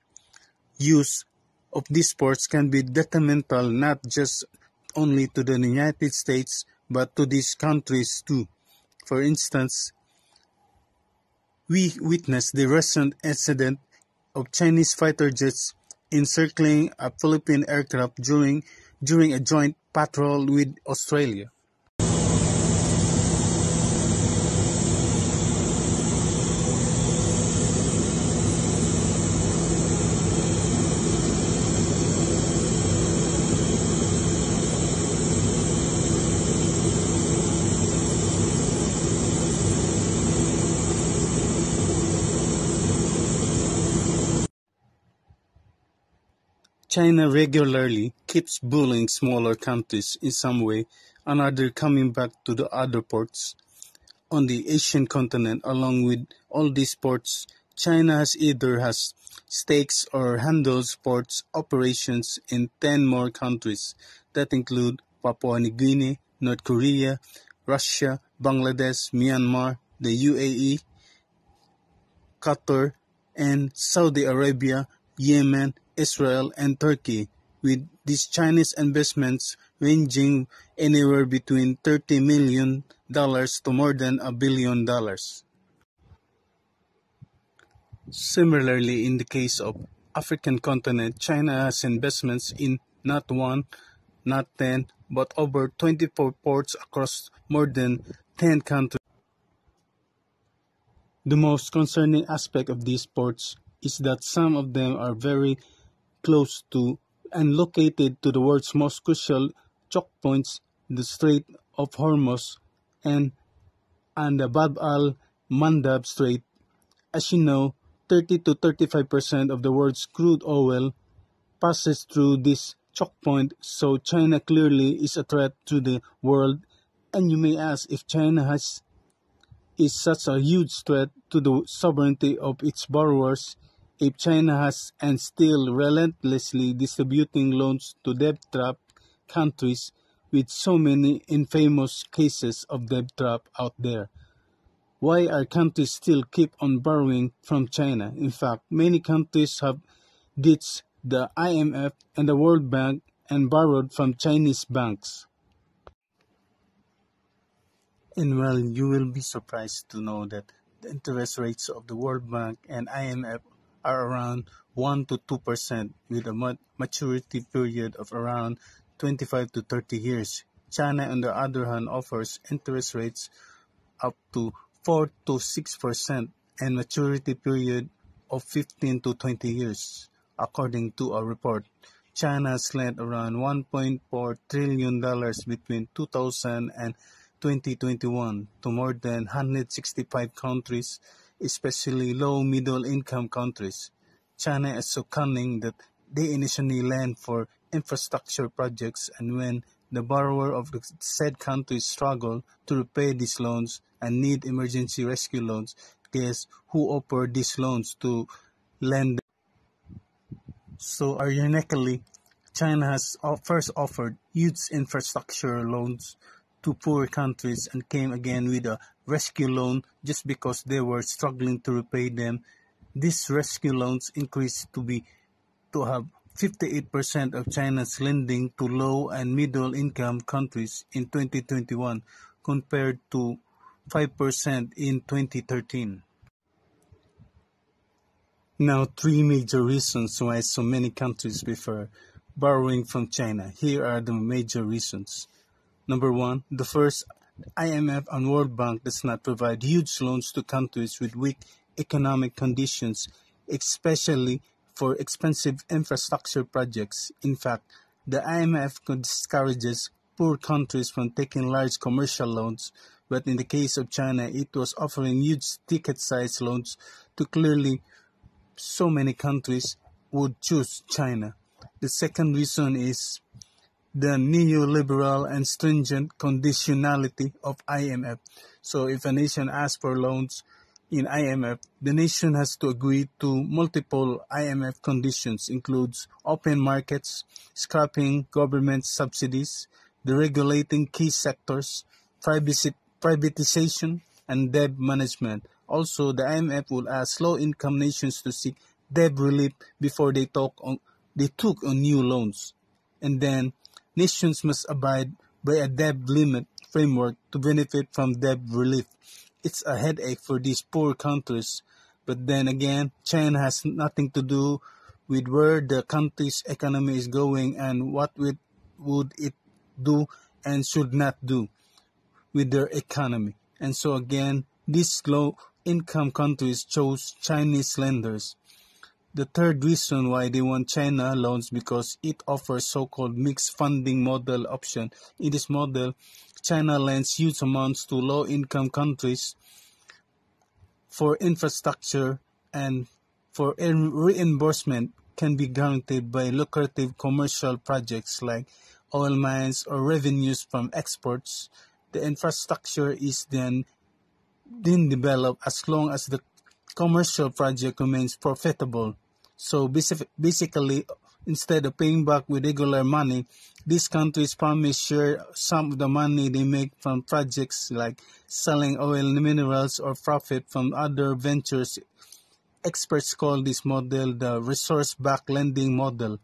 used of these ports can be detrimental not just only to the United States but to these countries too. For instance, we witnessed the recent incident of Chinese fighter jets encircling a Philippine aircraft during during a joint patrol with Australia. China regularly keeps bullying smaller countries in some way, another coming back to the other ports. On the Asian continent, along with all these ports, China has either has stakes or handles ports operations in 10 more countries that include Papua New Guinea, North Korea, Russia, Bangladesh, Myanmar, the UAE, Qatar, and Saudi Arabia, Yemen, Israel, and Turkey, with these Chinese investments ranging anywhere between $30 million to more than a billion dollars. Similarly, in the case of African continent, China has investments in not one, not 10, but over 24 ports across more than 10 countries. The most concerning aspect of these ports is that some of them are very close to and located to the world's most crucial choke points, the Strait of Hormuz and, and the Bab al-Mandab Strait. As you know, 30 to 35% of the world's crude oil passes through this choke point, so China clearly is a threat to the world. And you may ask if China has is such a huge threat to the sovereignty of its borrowers if China has and still relentlessly distributing loans to debt-trapped countries with so many infamous cases of debt trap out there. Why are countries still keep on borrowing from China? In fact, many countries have ditched the IMF and the World Bank and borrowed from Chinese banks. And well, you will be surprised to know that the interest rates of the World Bank and IMF are around 1 to 2% with a maturity period of around 25 to 30 years. China, on the other hand, offers interest rates up to 4 to 6% and maturity period of 15 to 20 years, according to a report. China lent around $1.4 trillion between 2000 and 2021 to more than 165 countries especially low middle income countries. China is so cunning that they initially lend for infrastructure projects and when the borrower of the said countries struggle to repay these loans and need emergency rescue loans, guess who offer these loans to lend? So ironically, China has first offered huge infrastructure loans to poor countries and came again with a rescue loan just because they were struggling to repay them. These rescue loans increased to be to have 58% of China's lending to low and middle income countries in 2021 compared to 5% in 2013. Now, three major reasons why so many countries prefer borrowing from China. Here are the major reasons. Number one, the first, IMF and World Bank does not provide huge loans to countries with weak economic conditions, especially for expensive infrastructure projects. In fact, the IMF discourages poor countries from taking large commercial loans, but in the case of China, it was offering huge ticket size loans to clearly so many countries would choose China. The second reason is the neoliberal and stringent conditionality of IMF. So if a nation asks for loans in IMF, the nation has to agree to multiple IMF conditions includes open markets, scrapping government subsidies, deregulating key sectors, privatization, and debt management. Also, the IMF will ask low-income nations to seek debt relief before they talk on they took on new loans. And then nations must abide by a debt limit framework to benefit from debt relief. It's a headache for these poor countries, but then again, China has nothing to do with where the country's economy is going and what it, would it do and should not do with their economy. And so again, these low income countries chose Chinese lenders. The third reason why they want China loans because it offers so-called mixed funding model option. In this model, China lends huge amounts to low-income countries for infrastructure and for reimbursement can be guaranteed by lucrative commercial projects like oil mines or revenues from exports. The infrastructure is then then developed as long as the commercial project remains profitable. So basically, instead of paying back with regular money, these countries promise share some of the money they make from projects like selling oil and minerals or profit from other ventures. Experts call this model the resource-backed lending model.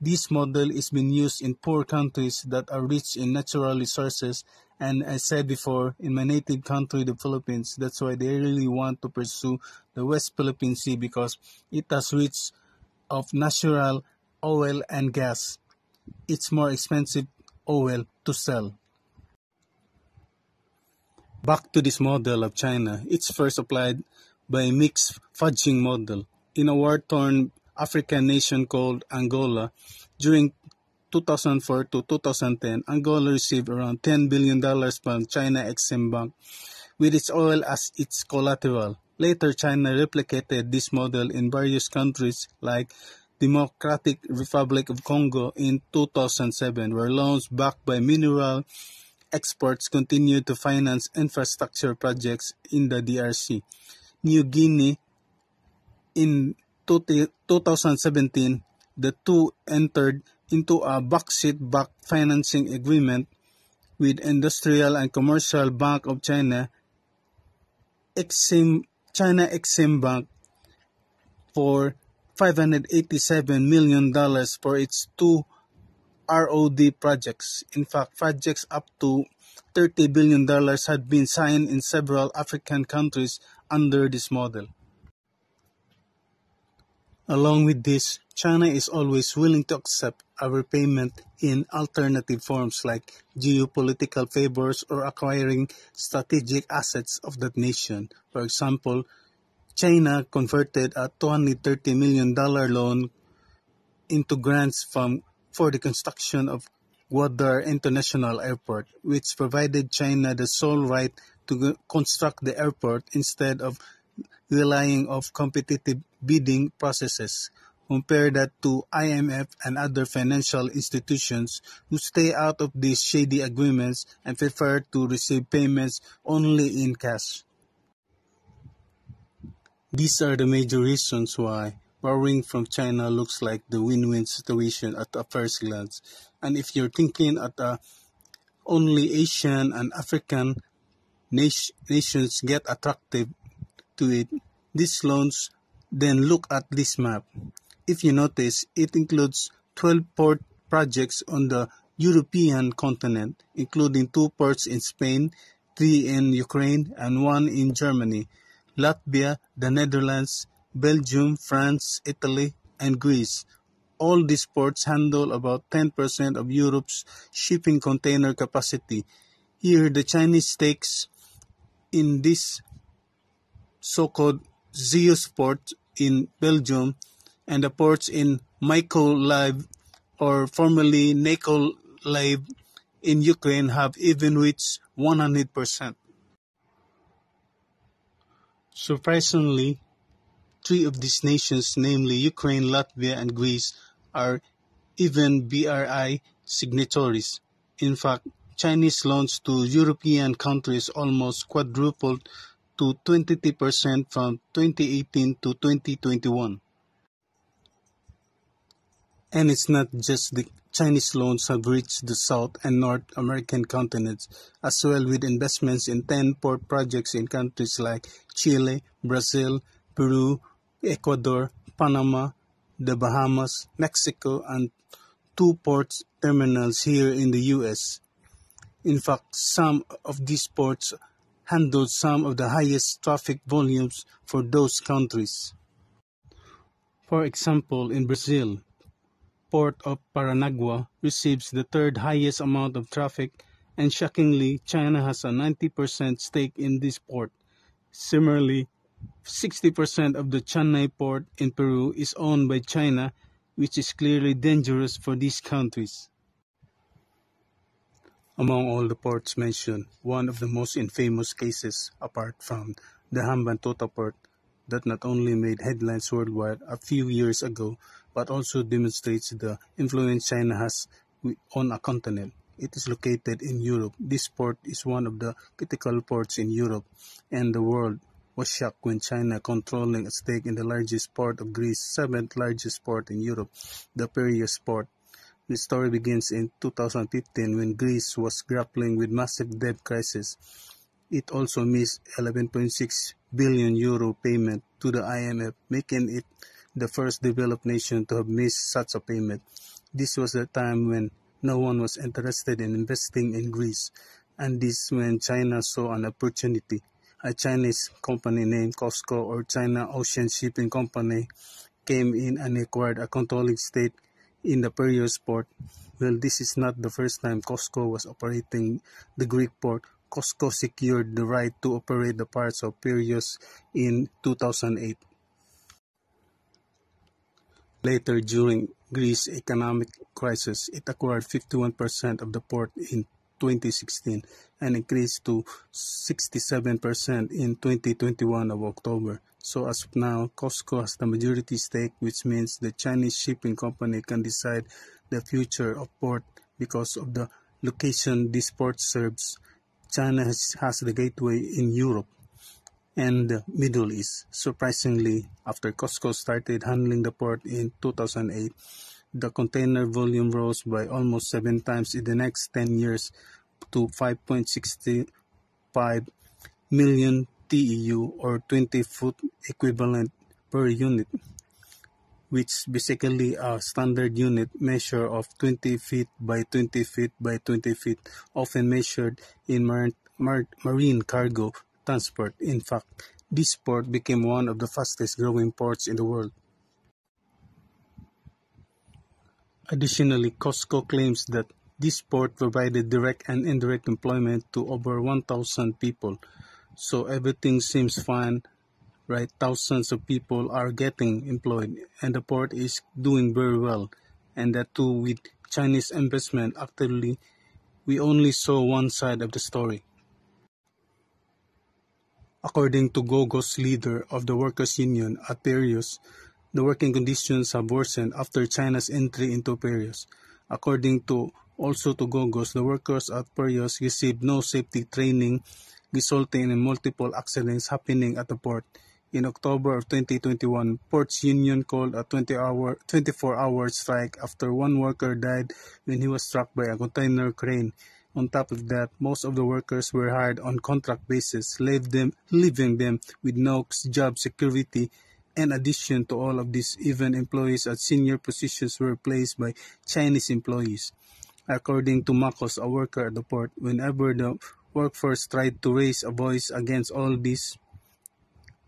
This model is being used in poor countries that are rich in natural resources and as said before, in my native country, the Philippines, that's why they really want to pursue the West Philippine Sea because it has rich of natural oil and gas. It's more expensive oil to sell. Back to this model of China, it's first applied by a mixed fudging model. In a war-torn African nation called Angola, during 2004 to 2010, Angola received around $10 billion from China Exim Bank with its oil as its collateral. Later, China replicated this model in various countries like Democratic Republic of Congo in 2007, where loans backed by mineral exports continued to finance infrastructure projects in the DRC. New Guinea in 2017, the two entered into a bauxite-backed financing agreement with Industrial and Commercial Bank of China, Exim, China Exim Bank, for $587 million for its two ROD projects. In fact, projects up to $30 billion had been signed in several African countries under this model. Along with this, China is always willing to accept a repayment in alternative forms like geopolitical favors or acquiring strategic assets of that nation. For example, China converted a $230 million loan into grants from, for the construction of Gwadar International Airport, which provided China the sole right to construct the airport instead of relying of competitive bidding processes. Compare that to IMF and other financial institutions who stay out of these shady agreements and prefer to receive payments only in cash. These are the major reasons why borrowing from China looks like the win-win situation at a first glance. And if you're thinking at a only Asian and African nation, nations get attractive to it, these loans, then look at this map. If you notice, it includes 12 port projects on the European continent, including two ports in Spain, three in Ukraine, and one in Germany, Latvia, the Netherlands, Belgium, France, Italy, and Greece. All these ports handle about 10% of Europe's shipping container capacity. Here, the Chinese stakes in this so-called Zeus port in Belgium and the ports in Mykolaiv or formerly Nikolaev in Ukraine have even reached 100%. Surprisingly, three of these nations, namely Ukraine, Latvia, and Greece, are even BRI signatories. In fact, Chinese loans to European countries almost quadrupled to 23% from 2018 to 2021. And it's not just the Chinese loans have reached the South and North American continents, as well with investments in 10 port projects in countries like Chile, Brazil, Peru, Ecuador, Panama, the Bahamas, Mexico, and two port terminals here in the U.S. In fact, some of these ports handled some of the highest traffic volumes for those countries. For example, in Brazil, Port of Paranagua receives the third highest amount of traffic and shockingly, China has a 90% stake in this port. Similarly, 60% of the Chancay port in Peru is owned by China, which is clearly dangerous for these countries. Among all the ports mentioned, one of the most infamous cases, apart from the Hambantota port, that not only made headlines worldwide a few years ago, but also demonstrates the influence China has on a continent. It is located in Europe. This port is one of the critical ports in Europe, and the world was shocked when China controlling a stake in the largest port of Greece, seventh largest port in Europe, the Piraeus port, the story begins in 2015 when Greece was grappling with massive debt crisis. It also missed 11.6 billion euro payment to the IMF, making it the first developed nation to have missed such a payment. This was the time when no one was interested in investing in Greece, and this when China saw an opportunity. A Chinese company named COSCO or China Ocean Shipping Company came in and acquired a controlling stake in the Piraeus port. Well, this is not the first time COSCO was operating the Greek port. COSCO secured the right to operate the parts of Piraeus in 2008. Later, during Greece's economic crisis, it acquired 51% of the port in 2016 and increased to 67% in 2021 of October. So as of now, COSCO has the majority stake, which means the Chinese shipping company can decide the future of port because of the location this port serves. China has, has the gateway in Europe and the Middle East. Surprisingly, after COSCO started handling the port in 2008, the container volume rose by almost seven times in the next 10 years to 5.65 million TEU or 20 foot equivalent per unit, which basically a standard unit measure of 20 feet by 20 feet by 20 feet, often measured in mar mar marine cargo transport. In fact, this port became one of the fastest growing ports in the world. Additionally, COSCO claims that this port provided direct and indirect employment to over 1,000 people. So everything seems fine, right? Thousands of people are getting employed and the port is doing very well. And that too with Chinese investment, actually, we only saw one side of the story. According to Gogos leader of the workers' union at Piraeus, the working conditions have worsened after China's entry into Piraeus. According to also to Gogos, the workers at Piraeus received no safety training, resulting in multiple accidents happening at the port. In October of 2021, Ports Union called a 20-hour, 24-hour strike after one worker died when he was struck by a container crane. On top of that, most of the workers were hired on contract basis, leave them, leaving them with no job security. In addition to all of this, even employees at senior positions were replaced by Chinese employees. According to Marcos, a worker at the port, whenever the workforce tried to raise a voice against all these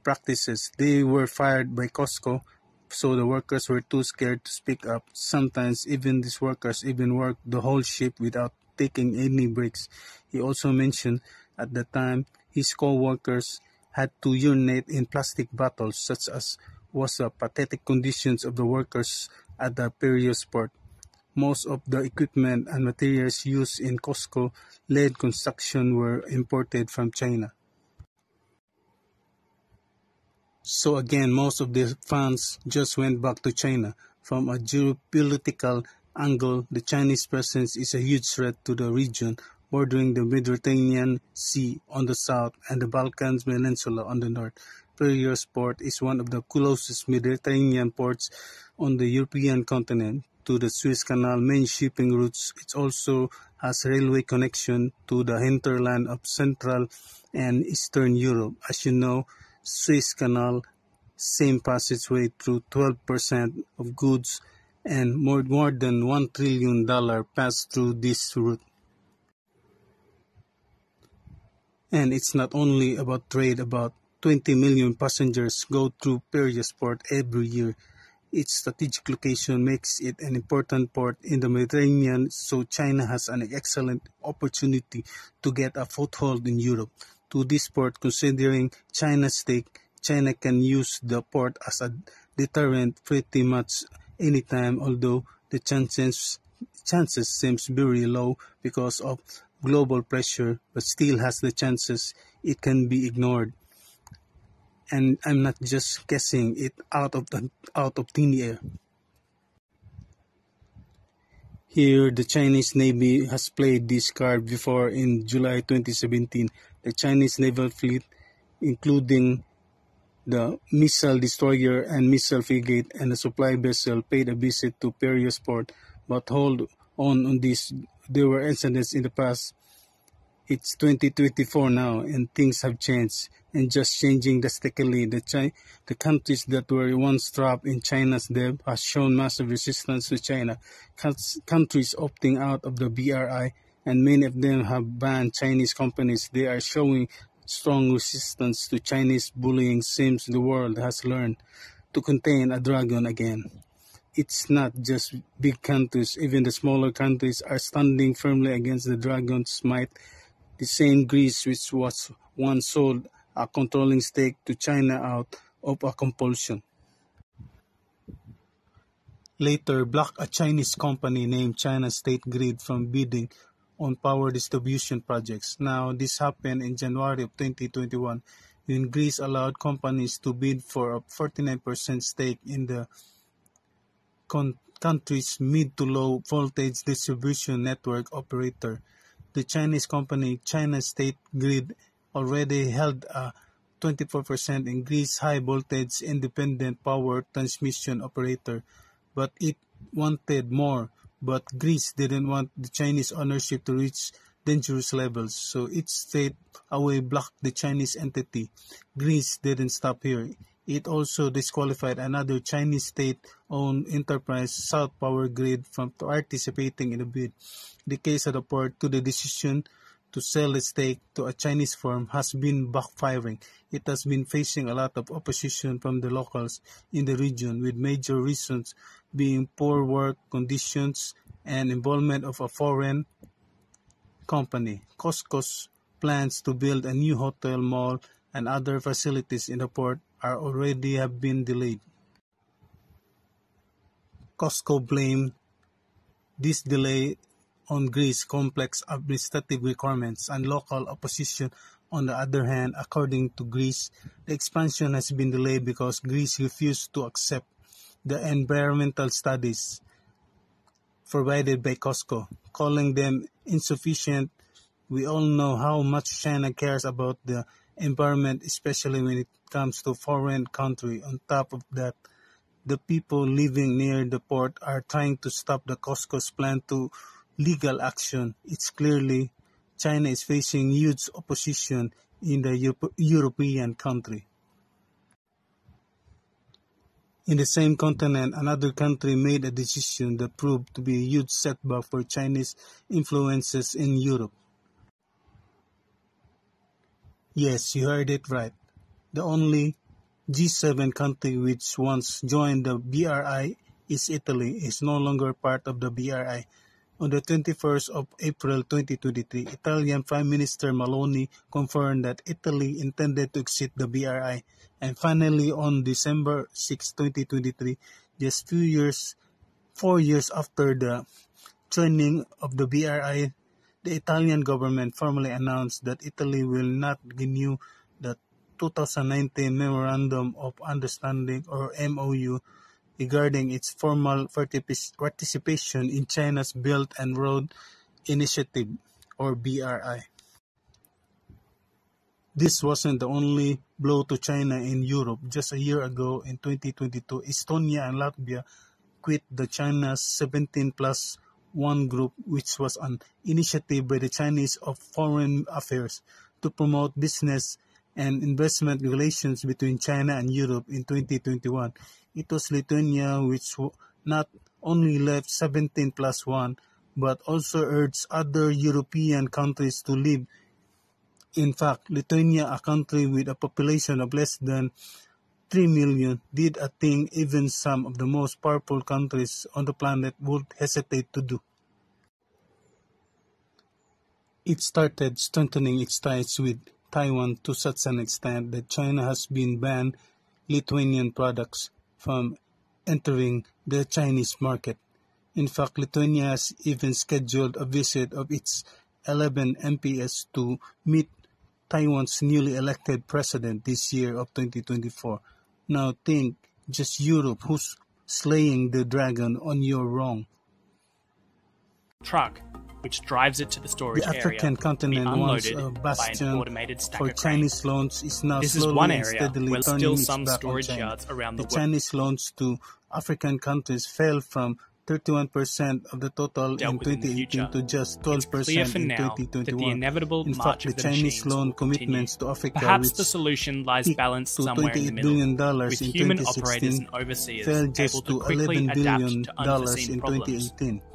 practices, they were fired by COSCO, so the workers were too scared to speak up. Sometimes even these workers even worked the whole shift without taking any breaks. He also mentioned at the time his co-workers had to urinate in plastic bottles such as was the pathetic conditions of the workers at the Piraeus port. Most of the equipment and materials used in COSCO led construction were imported from China. So again, most of the funds just went back to China. From a geopolitical angle, the Chinese presence is a huge threat to the region bordering the Mediterranean Sea on the south and the Balkans Peninsula on the north. Piraeus port is one of the closest Mediterranean ports on the European continent to the Suez Canal main shipping routes. It also has railway connection to the hinterland of Central and Eastern Europe. As you know, Suez Canal same passageway through 12% of goods and more, more than $1 trillion pass through this route. And it's not only about trade, about 20 million passengers go through Piraeus port every year. Its strategic location makes it an important port in the Mediterranean, so China has an excellent opportunity to get a foothold in Europe. To this port, considering China's stake, China can use the port as a deterrent pretty much anytime, although the chances chances seems very low because of global pressure, but still has the chances it can be ignored. And I'm not just guessing it out of the out of thin air. Here, the Chinese Navy has played this card before in July 2017. The Chinese naval fleet, including the missile destroyer and missile frigate and a supply vessel, paid a visit to Piraeus port, but hold on on this. There were incidents in the past it's 2024 now and things have changed and just changing drastically. The, the countries that were once trapped in China's debt have shown massive resistance to China. countries opting out of the BRI and many of them have banned Chinese companies. They are showing strong resistance to Chinese bullying seems the world has learned to contain a dragon again. It's not just big countries, even the smaller countries are standing firmly against the dragon's might the same Greece which was once sold a controlling stake to China out of a compulsion. Later blocked a Chinese company named China State Grid from bidding on power distribution projects. Now, this happened in January of 2021 when Greece allowed companies to bid for a 49% stake in the country's mid to low voltage distribution network operator the Chinese company China State Grid already held a 24% in Greece high voltage independent power transmission operator, but it wanted more. But Greece didn't want the Chinese ownership to reach dangerous levels, so it straight away blocked the Chinese entity. Greece didn't stop here. It also disqualified another Chinese state-owned enterprise, South Power Grid, from participating in the bid. The case of the port to the decision to sell its stake to a Chinese firm has been backfiring. It has been facing a lot of opposition from the locals in the region, with major reasons being poor work conditions and involvement of a foreign company. COSCO's plans to build a new hotel, mall, and other facilities in the port are already have been delayed. COSCO blamed this delay on Greece's complex administrative requirements and local opposition. On the other hand, according to Greece, the expansion has been delayed because Greece refused to accept the environmental studies provided by COSCO, calling them insufficient. We all know how much China cares about the environment, especially when it comes to foreign country. On top of that, the people living near the port are trying to stop the COSCO's plan to legal action. It's clearly China is facing huge opposition in the European country. In the same continent, another country made a decision that proved to be a huge setback for Chinese influences in Europe. Yes, you heard it right. The only G7 country which once joined the BRI is Italy is no longer part of the BRI. On the 21st of April 2023, Italian Prime Minister Meloni confirmed that Italy intended to exit the BRI. And finally, on December 6, 2023, just few years, four years after the joining of the BRI, the Italian government formally announced that Italy will not renew the 2019 Memorandum of Understanding or MOU regarding its formal participation in China's Belt and Road Initiative or BRI. This wasn't the only blow to China in Europe. Just a year ago, in 2022, Estonia and Latvia quit the China's 17 plus 1 group, which was an initiative by the Chinese of Foreign Affairs to promote business and investment relations between China and Europe in 2021. It was Lithuania which not only left 17 plus 1, but also urged other European countries to leave. In fact, Lithuania, a country with a population of less than 3 million, did a thing even some of the most powerful countries on the planet would hesitate to do. It started strengthening its ties with Taiwan to such an extent that China has been banned Lithuanian products from entering the Chinese market. In fact, Lithuania has even scheduled a visit of its 11 MPs to meet Taiwan's newly elected president this year of 2024. Now think, just Europe who's slaying the dragon on your wrong.
Truck which drives it to the storage
the African
area
continent once a bastion for Chinese loans is now this slowly is one area and steadily where still some storage yards around the, the. Chinese loans to African countries fell from 31% of the total in 2018 to just 12% in 2021. in fact, the Chinese loan commitments to Africa
Perhaps the solution lies balanced somewhere in the middle, with human operators and overseers able to quickly adapt to unforeseen problems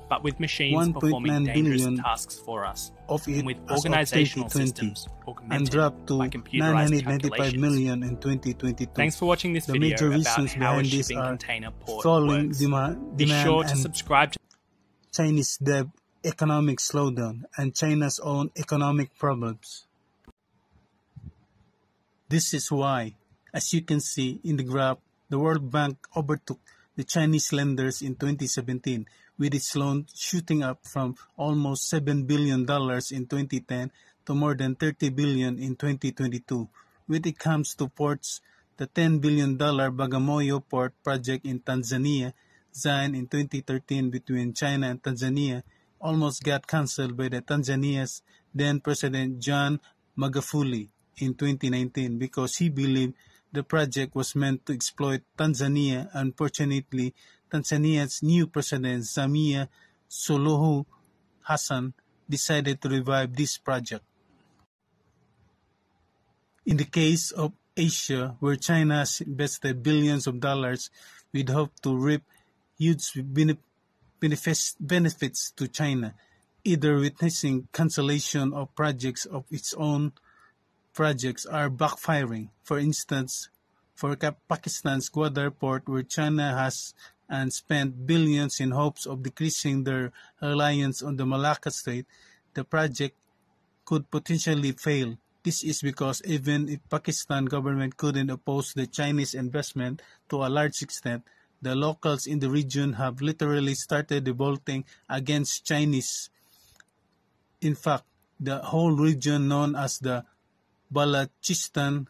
but with machines performing dangerous tasks for us,
of it
and with organizational systems
and dropped to 995 million in 2022.
Thanks for watching this the video major reasons about how a shipping container port falling. Demand, Be sure to subscribe to
Chinese debt, economic slowdown, and China's own economic problems. This is why, as you can see in the graph, the World Bank overtook the Chinese lenders in 2017 with its loan shooting up from almost $7 billion in 2010 to more than 30 billion in 2022. When it comes to ports, the $10 billion Bagamoyo port project in Tanzania, signed in 2013 between China and Tanzania, almost got cancelled by the Tanzania's then President John Magufuli in 2019 because he believed the project was meant to exploit Tanzania. Unfortunately, Tanzania's new president, Samia Suluhu Hassan, decided to revive this project. In the case of Asia, where China has invested billions of dollars with hope to reap huge benefits to China, either witnessing cancellation of projects of its own projects are backfiring. For instance, for Pakistan's Gwadar port, where China has and spent billions in hopes of decreasing their reliance on the Malacca Strait, the project could potentially fail. This is because even if Pakistan government couldn't oppose the Chinese investment to a large extent, the locals in the region have literally started revolting against Chinese. In fact, the whole region known as the Balochistan,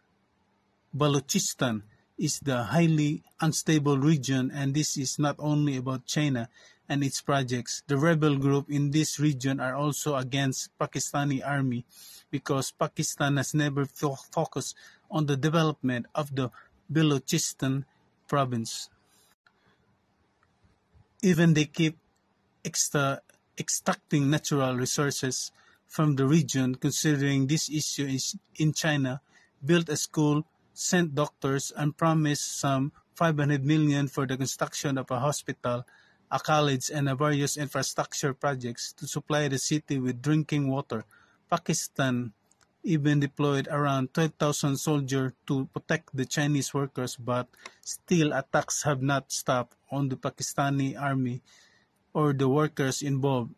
Balochistan is the highly unstable region and this is not only about China and its projects. The rebel group in this region are also against Pakistani army because Pakistan has never fo focused on the development of the Balochistan province. Even they keep extra, extracting natural resources from the region considering this issue is in China, built a school, sent doctors, and promised some 500 million for the construction of a hospital, a college, and a various infrastructure projects to supply the city with drinking water. Pakistan even deployed around 12,000 soldiers to protect the Chinese workers, but still attacks have not stopped on the Pakistani army or the workers involved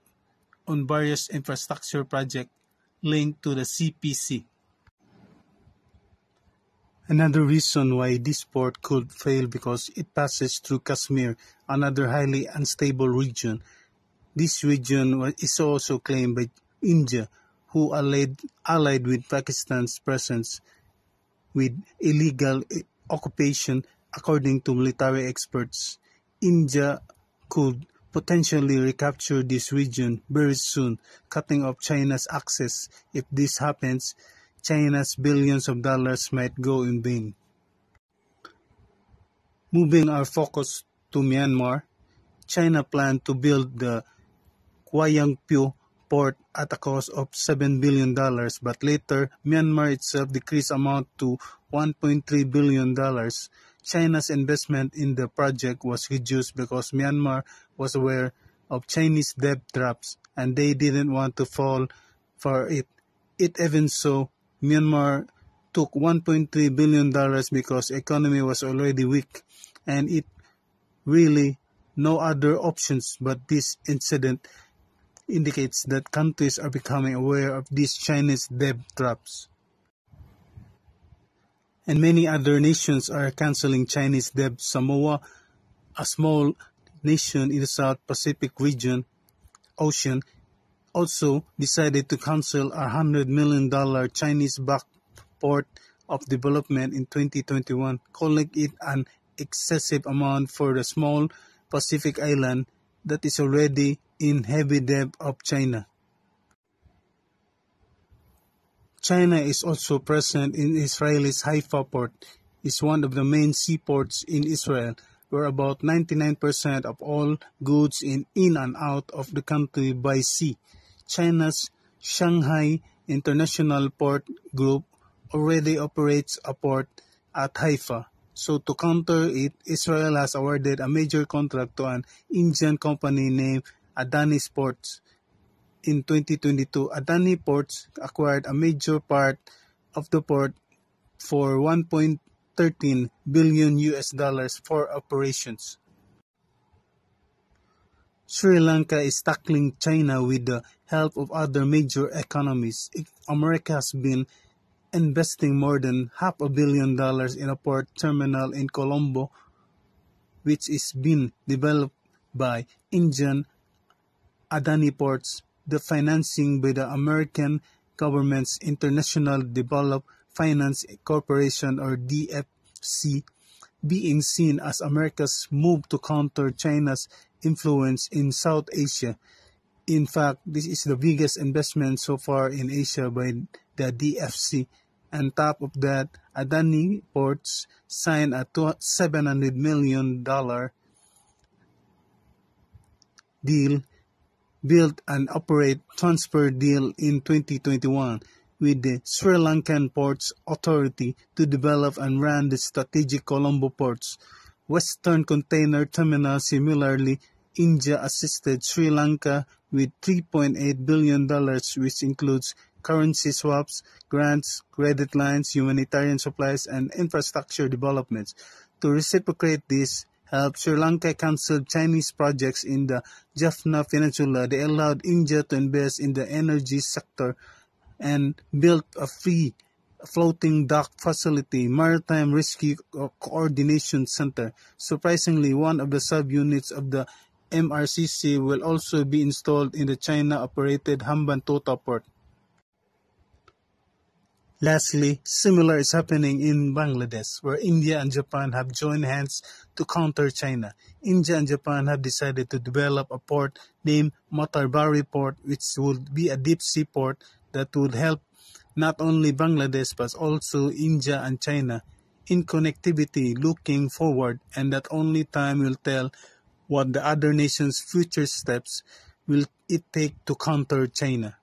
on various infrastructure projects linked to the CPC. Another reason why this port could fail because it passes through Kashmir, another highly unstable region. This region is also claimed by India, who allied, allied with Pakistan's presence with illegal eh, occupation, according to military experts. India could potentially recapture this region very soon, cutting off China's access. If this happens, China's billions of dollars might go in vain. Moving our focus to Myanmar, China planned to build the Kwangpyo port at a cost of $7 billion, but later Myanmar itself decreased amount to $1.3 billion. China's investment in the project was reduced because Myanmar was aware of Chinese debt traps and they didn't want to fall for it. It even so, Myanmar took $1.3 billion because economy was already weak and it really no other options but this incident indicates that countries are becoming aware of these Chinese debt traps. And many other nations are canceling Chinese debt. Samoa, a small nation in the South Pacific region, ocean, also decided to cancel a $100 million Chinese-backed port of development in 2021, calling it an excessive amount for the small Pacific island that is already in heavy debt of China. China is also present in Israel's Haifa port, is one of the main seaports in Israel, where about 99% of all goods in, in and out of the country by sea. China's Shanghai International Port Group already operates a port at Haifa. So to counter it, Israel has awarded a major contract to an Indian company named Adani Ports. In 2022, Adani Ports acquired a major part of the port for 1.13 billion US dollars for operations. Sri Lanka is tackling China with the help of other major economies. America has been investing more than half a billion dollars in a port terminal in Colombo, which is being developed by Indian Adani Ports, the financing by the American government's International Development Finance Corporation or DFC being seen as America's move to counter China's influence in South Asia. In fact, this is the biggest investment so far in Asia by the DFC. And top of that, Adani Ports signed a $700 million deal build and operate transfer deal in 2021 with the Sri Lankan Ports Authority to develop and run the strategic Colombo ports. Western Container Terminal similarly, India assisted Sri Lanka with $3.8 billion, which includes currency swaps, grants, credit lines, humanitarian supplies, and infrastructure developments. To reciprocate this, help, Sri Lanka cancelled Chinese projects in the Jaffna Peninsula. They allowed India to invest in the energy sector and built a free floating dock facility, Maritime Rescue Coordination Center. Surprisingly, one of the subunits of the MRCC will also be installed in the China-operated Hambantota port. Lastly, similar is happening in Bangladesh, where India and Japan have joined hands to counter China. India and Japan have decided to develop a port named Matarbari Port, which would be a deep sea port that would help not only Bangladesh but also India and China in connectivity looking forward, and that only time will tell what the other nations' future steps will it take to counter China.